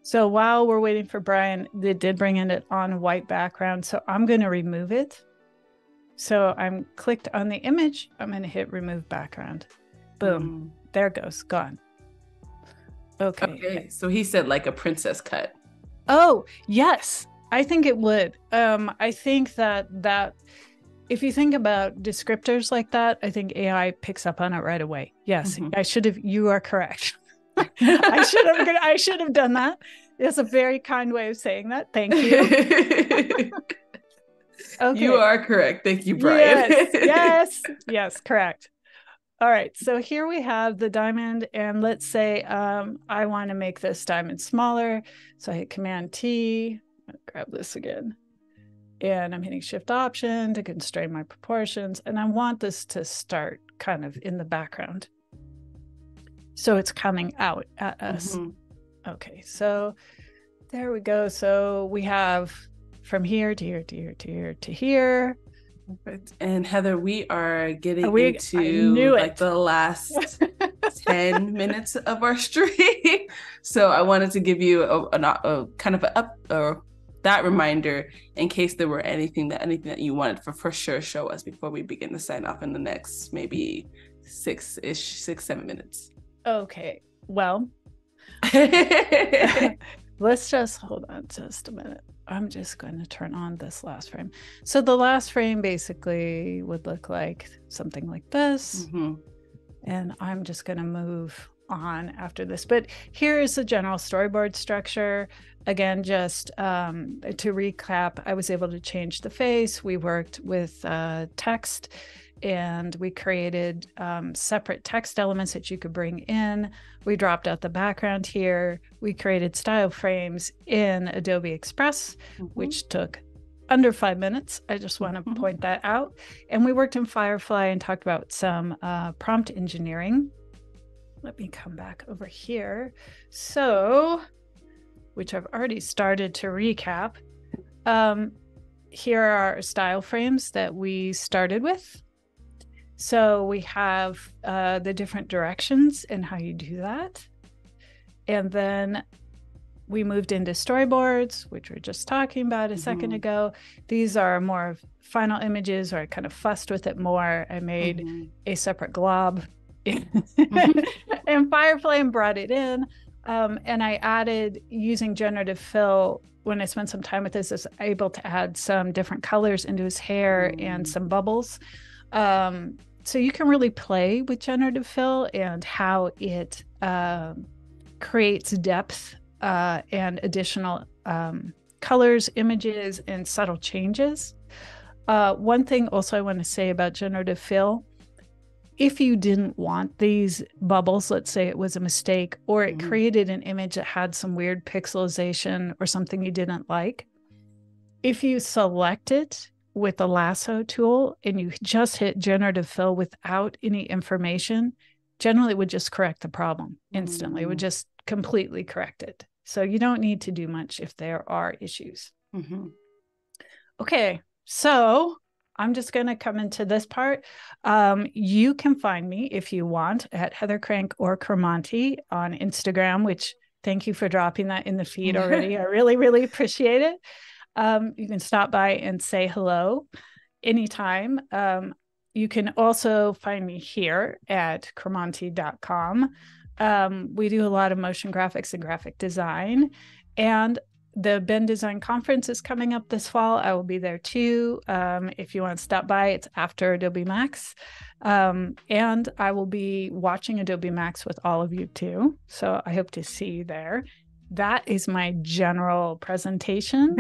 Speaker 2: so while we're waiting for Brian, they did bring in it on white background. So I'm going to remove it. So I'm clicked on the image. I'm going to hit remove background. Boom. Mm. There goes. Gone. Okay.
Speaker 1: Okay. So he said like a princess cut.
Speaker 2: Oh, yes. I think it would. Um, I think that that if you think about descriptors like that, I think AI picks up on it right away. Yes, mm-hmm. I should have. You are correct. I should have. I should have done that. It's a very kind way of saying that. Thank you.
Speaker 1: okay. You are correct. Thank you, Brian.
Speaker 2: yes, yes, yes, correct. All right. So here we have the diamond. And let's say um, I want to make this diamond smaller. So I hit Command T. grab this again. And I'm hitting Shift Option to constrain my proportions. And I want this to start kind of in the background. So it's coming out at us. Mm-hmm. Okay. So there we go. So we have from here to here to here to here to here.
Speaker 1: And Heather, we are getting we, into like the last 10 minutes of our stream. so I wanted to give you a, a, a kind of a up or that reminder in case there were anything that anything that you wanted for for sure show us before we begin to sign off in the next maybe six ish, six, seven minutes.
Speaker 2: Okay. Well, let's just hold on just a minute. I'm just going to turn on this last frame. So the last frame basically would look like something like this. Mm-hmm. And I'm just going to move on after this. But here is the general storyboard structure. Again, just um, to recap, I was able to change the face. We worked with uh, text and we created um, separate text elements that you could bring in. We dropped out the background here. We created style frames in Adobe Express, mm-hmm. which took under five minutes. I just want to mm-hmm. point that out. And we worked in Firefly and talked about some uh, prompt engineering. Let me come back over here. So, which I've already started to recap. Um, here are our style frames that we started with. So we have uh, the different directions and how you do that. And then we moved into storyboards, which we are just talking about a mm-hmm. second ago. These are more of final images where I kind of fussed with it more. I made mm-hmm. a separate glob mm-hmm. and Firefly brought it in. Um, and I added using generative fill when I spent some time with this, I was able to add some different colors into his hair mm. and some bubbles. Um, so you can really play with generative fill and how it uh, creates depth uh, and additional um, colors, images, and subtle changes. Uh, one thing also I want to say about generative fill if you didn't want these bubbles, let's say it was a mistake, or it mm-hmm. created an image that had some weird pixelization or something you didn't like, if you select it with the lasso tool and you just hit generative fill without any information, generally it would just correct the problem instantly. Mm-hmm. It would mm. just completely correct it. So you don't need to do much if there are issues. Mm-hmm. Okay, so I'm just going to come into this part. Um, you can find me if you want at Heather Crank or Crahmanti on Instagram, which thank you for dropping that in the feed already. I really, really appreciate it. Um, you can stop by and say hello anytime. Um, you can also find me here at crahmanti.com. Um, we do a lot of motion graphics and graphic design. And the Bend Design Conference is coming up this fall. I will be there too. Um, if you want to stop by, it's after Adobe Max. Um, and I will be watching Adobe Max with all of you too. So I hope to see you there that is my general presentation.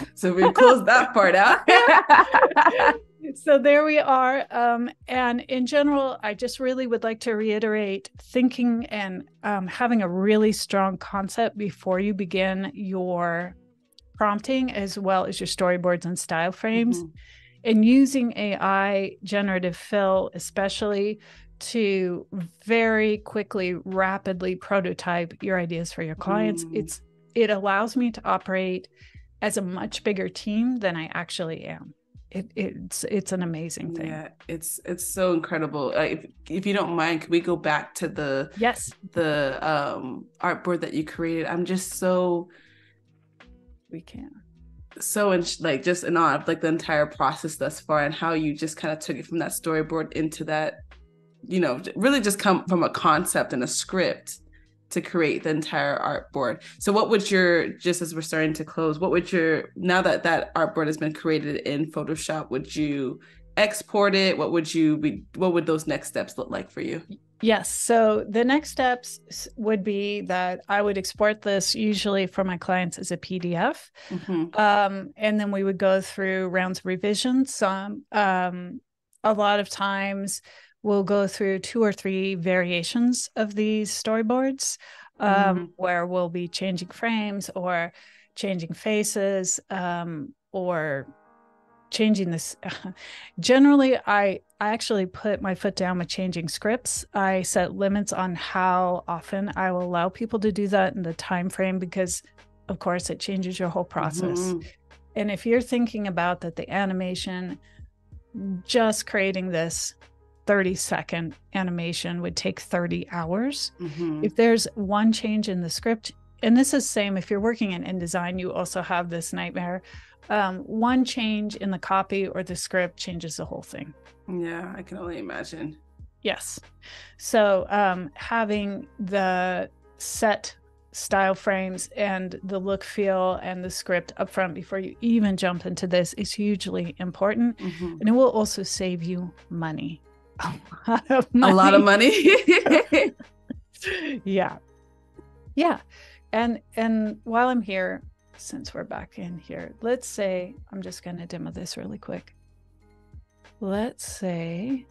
Speaker 1: so we close that part out.
Speaker 2: so there we are. Um, and in general, I just really would like to reiterate thinking and um, having a really strong concept before you begin your prompting, as well as your storyboards and style frames. Mm-hmm. And using AI generative fill, especially to very quickly rapidly prototype your ideas for your clients mm. it's it allows me to operate as a much bigger team than i actually am it, it's it's an amazing thing.
Speaker 1: Yeah it's it's so incredible. Uh, if, if you don't mind can we go back to the
Speaker 2: yes.
Speaker 1: the um artboard that you created? I'm just so
Speaker 2: we can
Speaker 1: so in, like just in awe of like the entire process thus far and how you just kind of took it from that storyboard into that you know, really just come from a concept and a script to create the entire art board. So what would your just as we're starting to close, what would your now that that art board has been created in Photoshop, would you export it? What would you be what would those next steps look like for you?
Speaker 2: Yes. So the next steps would be that I would export this usually for my clients as a PDF. Mm-hmm. Um, and then we would go through rounds of revisions. Um, um, a lot of times we'll go through two or three variations of these storyboards um, mm-hmm. where we'll be changing frames or changing faces um, or changing this generally i i actually put my foot down with changing scripts i set limits on how often i will allow people to do that in the time frame because of course it changes your whole process mm-hmm. and if you're thinking about that the animation just creating this 30 second animation would take 30 hours mm-hmm. if there's one change in the script and this is same if you're working in InDesign you also have this nightmare um, one change in the copy or the script changes the whole thing.
Speaker 1: Yeah, I can only imagine.
Speaker 2: Yes. So um, having the set style frames and the look, feel, and the script up front before you even jump into this is hugely important. Mm-hmm. And it will also save you money.
Speaker 1: A lot of money. A lot of money.
Speaker 2: yeah. Yeah. And and while I'm here, since we're back in here, let's say, I'm just going to demo this really quick. Let's say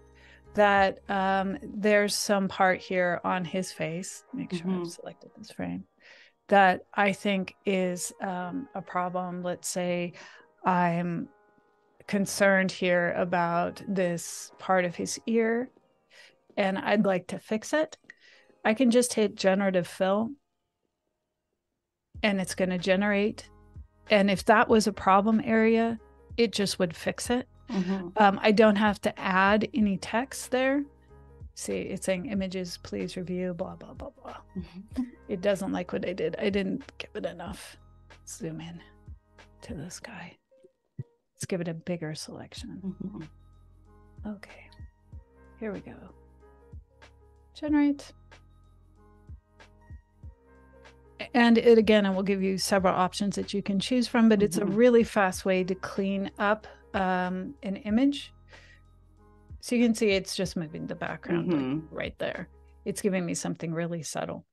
Speaker 2: that um, there's some part here on his face, make sure mm-hmm. I've selected this frame, that I think is um, a problem. Let's say I'm concerned here about this part of his ear and I'd like to fix it. I can just hit generative fill and it's going to generate. And if that was a problem area, it just would fix it. Mm-hmm. Um, I don't have to add any text there. See, it's saying images, please review, blah, blah, blah, blah. Mm-hmm. It doesn't like what I did. I didn't give it enough. Zoom in to this guy. Let's give it a bigger selection. Mm-hmm. Okay, here we go. Generate and it again, it will give you several options that you can choose from, but it's mm-hmm. a really fast way to clean up um, an image. So you can see it's just moving the background mm-hmm. like right there. It's giving me something really subtle.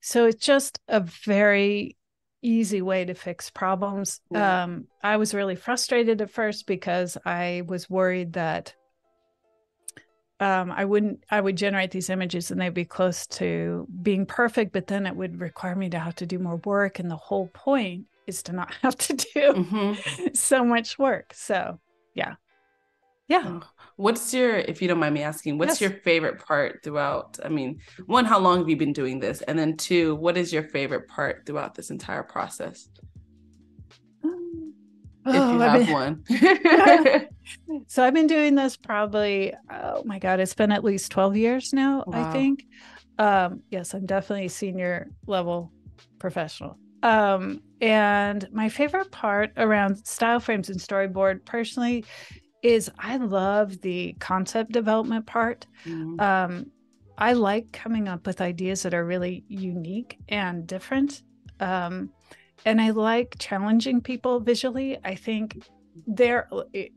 Speaker 2: So it's just a very easy way to fix problems. Yeah. Um, I was really frustrated at first because I was worried that um, I wouldn't, I would generate these images and they'd be close to being perfect, but then it would require me to have to do more work. And the whole point is to not have to do mm-hmm. so much work. So, yeah. Yeah.
Speaker 1: What's your, if you don't mind me asking, what's yes. your favorite part throughout? I mean, one, how long have you been doing this? And then two, what is your favorite part throughout this entire process? if you oh, have
Speaker 2: been... one. so I've been doing this probably, oh my God, it's been at least 12 years now, wow. I think. Um, yes, I'm definitely a senior level professional. Um, and my favorite part around style frames and storyboard personally is I love the concept development part. Mm-hmm. Um, I like coming up with ideas that are really unique and different. Um, and I like challenging people visually. I think there,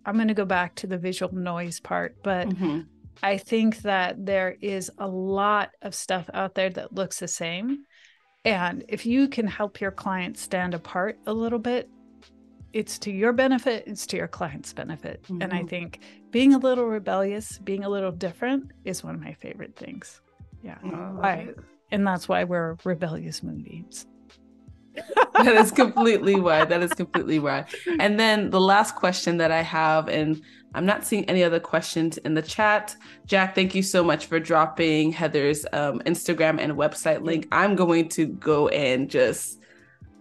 Speaker 2: I'm going to go back to the visual noise part, but mm-hmm. I think that there is a lot of stuff out there that looks the same. And if you can help your client stand apart a little bit, it's to your benefit, it's to your client's benefit. Mm-hmm. And I mm-hmm. think being a little rebellious, being a little different is one of my favorite things. Yeah. Oh, I, and that's why we're rebellious moonbeams.
Speaker 1: that is completely why. That is completely why. And then the last question that I have, and I'm not seeing any other questions in the chat. Jack, thank you so much for dropping Heather's um, Instagram and website link. I'm going to go and just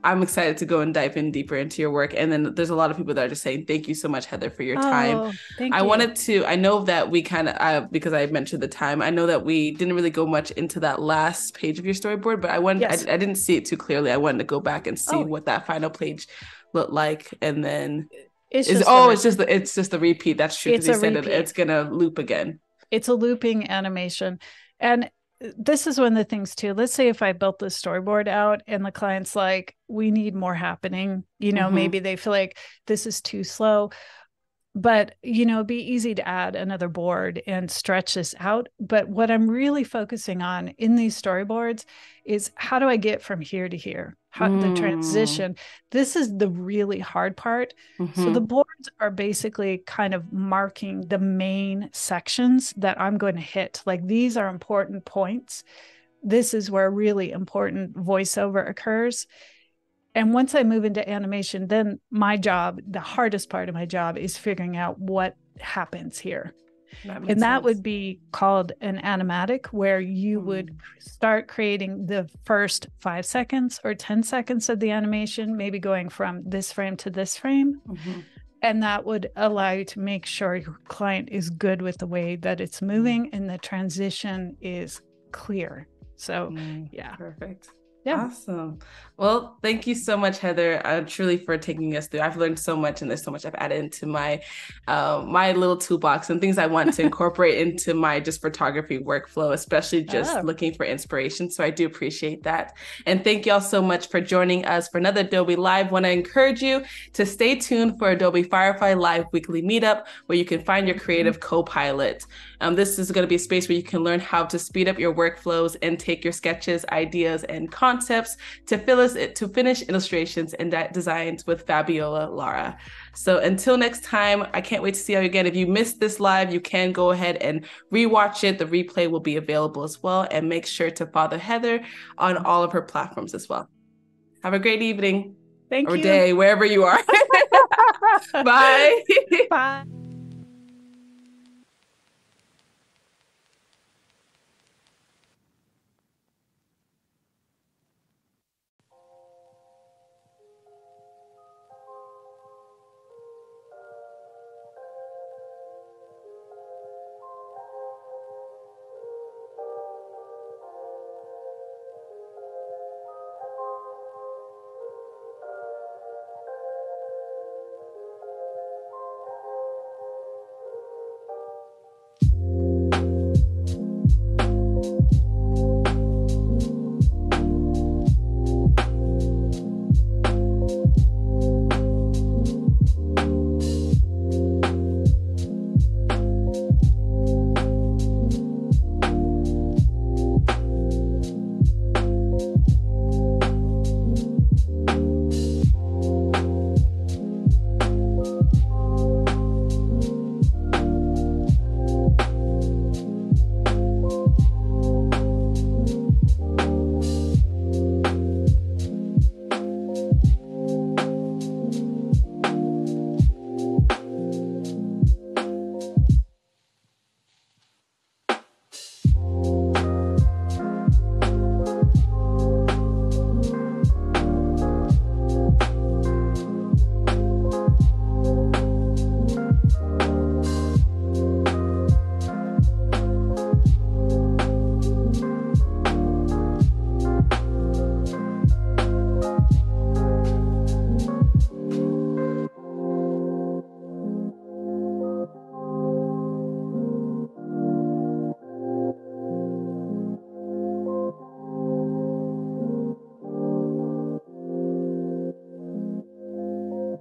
Speaker 1: I'm excited to go and dive in deeper into your work. And then there's a lot of people that are just saying, thank you so much, Heather, for your time. Oh, thank I you. wanted to, I know that we kind of, uh, because I mentioned the time, I know that we didn't really go much into that last page of your storyboard, but I wanted, yes. I, I, didn't see it too clearly. I wanted to go back and see oh. what that final page looked like. And then, it's is, oh, it's just the, it's just the repeat. That's true. Because you said it, it's going to loop again.
Speaker 2: It's a looping animation. And this is one of the things too. Let's say if I built this storyboard out and the client's like, we need more happening, you know, mm-hmm. maybe they feel like this is too slow. But, you know, be easy to add another board and stretch this out. But what I'm really focusing on in these storyboards is how do I get from here to here? Mm. the transition. This is the really hard part. Mm-hmm. So the boards are basically kind of marking the main sections that I'm going to hit. Like these are important points. This is where really important voiceover occurs. And once I move into animation, then my job, the hardest part of my job is figuring out what happens here. That and that sense. would be called an animatic, where you mm. would start creating the first five seconds or 10 seconds of the animation, maybe going from this frame to this frame. Mm-hmm. And that would allow you to make sure your client is good with the way that it's moving mm. and the transition is clear. So, mm, yeah.
Speaker 1: Perfect. Yeah. Awesome. Well, thank you so much, Heather, uh, truly for taking us through. I've learned so much, and there's so much I've added into my uh, my little toolbox and things I want to incorporate into my just photography workflow, especially just oh. looking for inspiration. So I do appreciate that, and thank y'all so much for joining us for another Adobe Live. Want to encourage you to stay tuned for Adobe Firefly Live weekly meetup, where you can find your creative mm-hmm. co-pilot. Um, this is going to be a space where you can learn how to speed up your workflows and take your sketches, ideas, and concepts to fill us to finish illustrations and designs with Fabiola Lara. So until next time, I can't wait to see you again. If you missed this live, you can go ahead and rewatch it. The replay will be available as well. And make sure to follow Heather on all of her platforms as well. Have a great evening.
Speaker 2: Thank
Speaker 1: or
Speaker 2: you.
Speaker 1: day, wherever you are. Bye.
Speaker 2: Bye.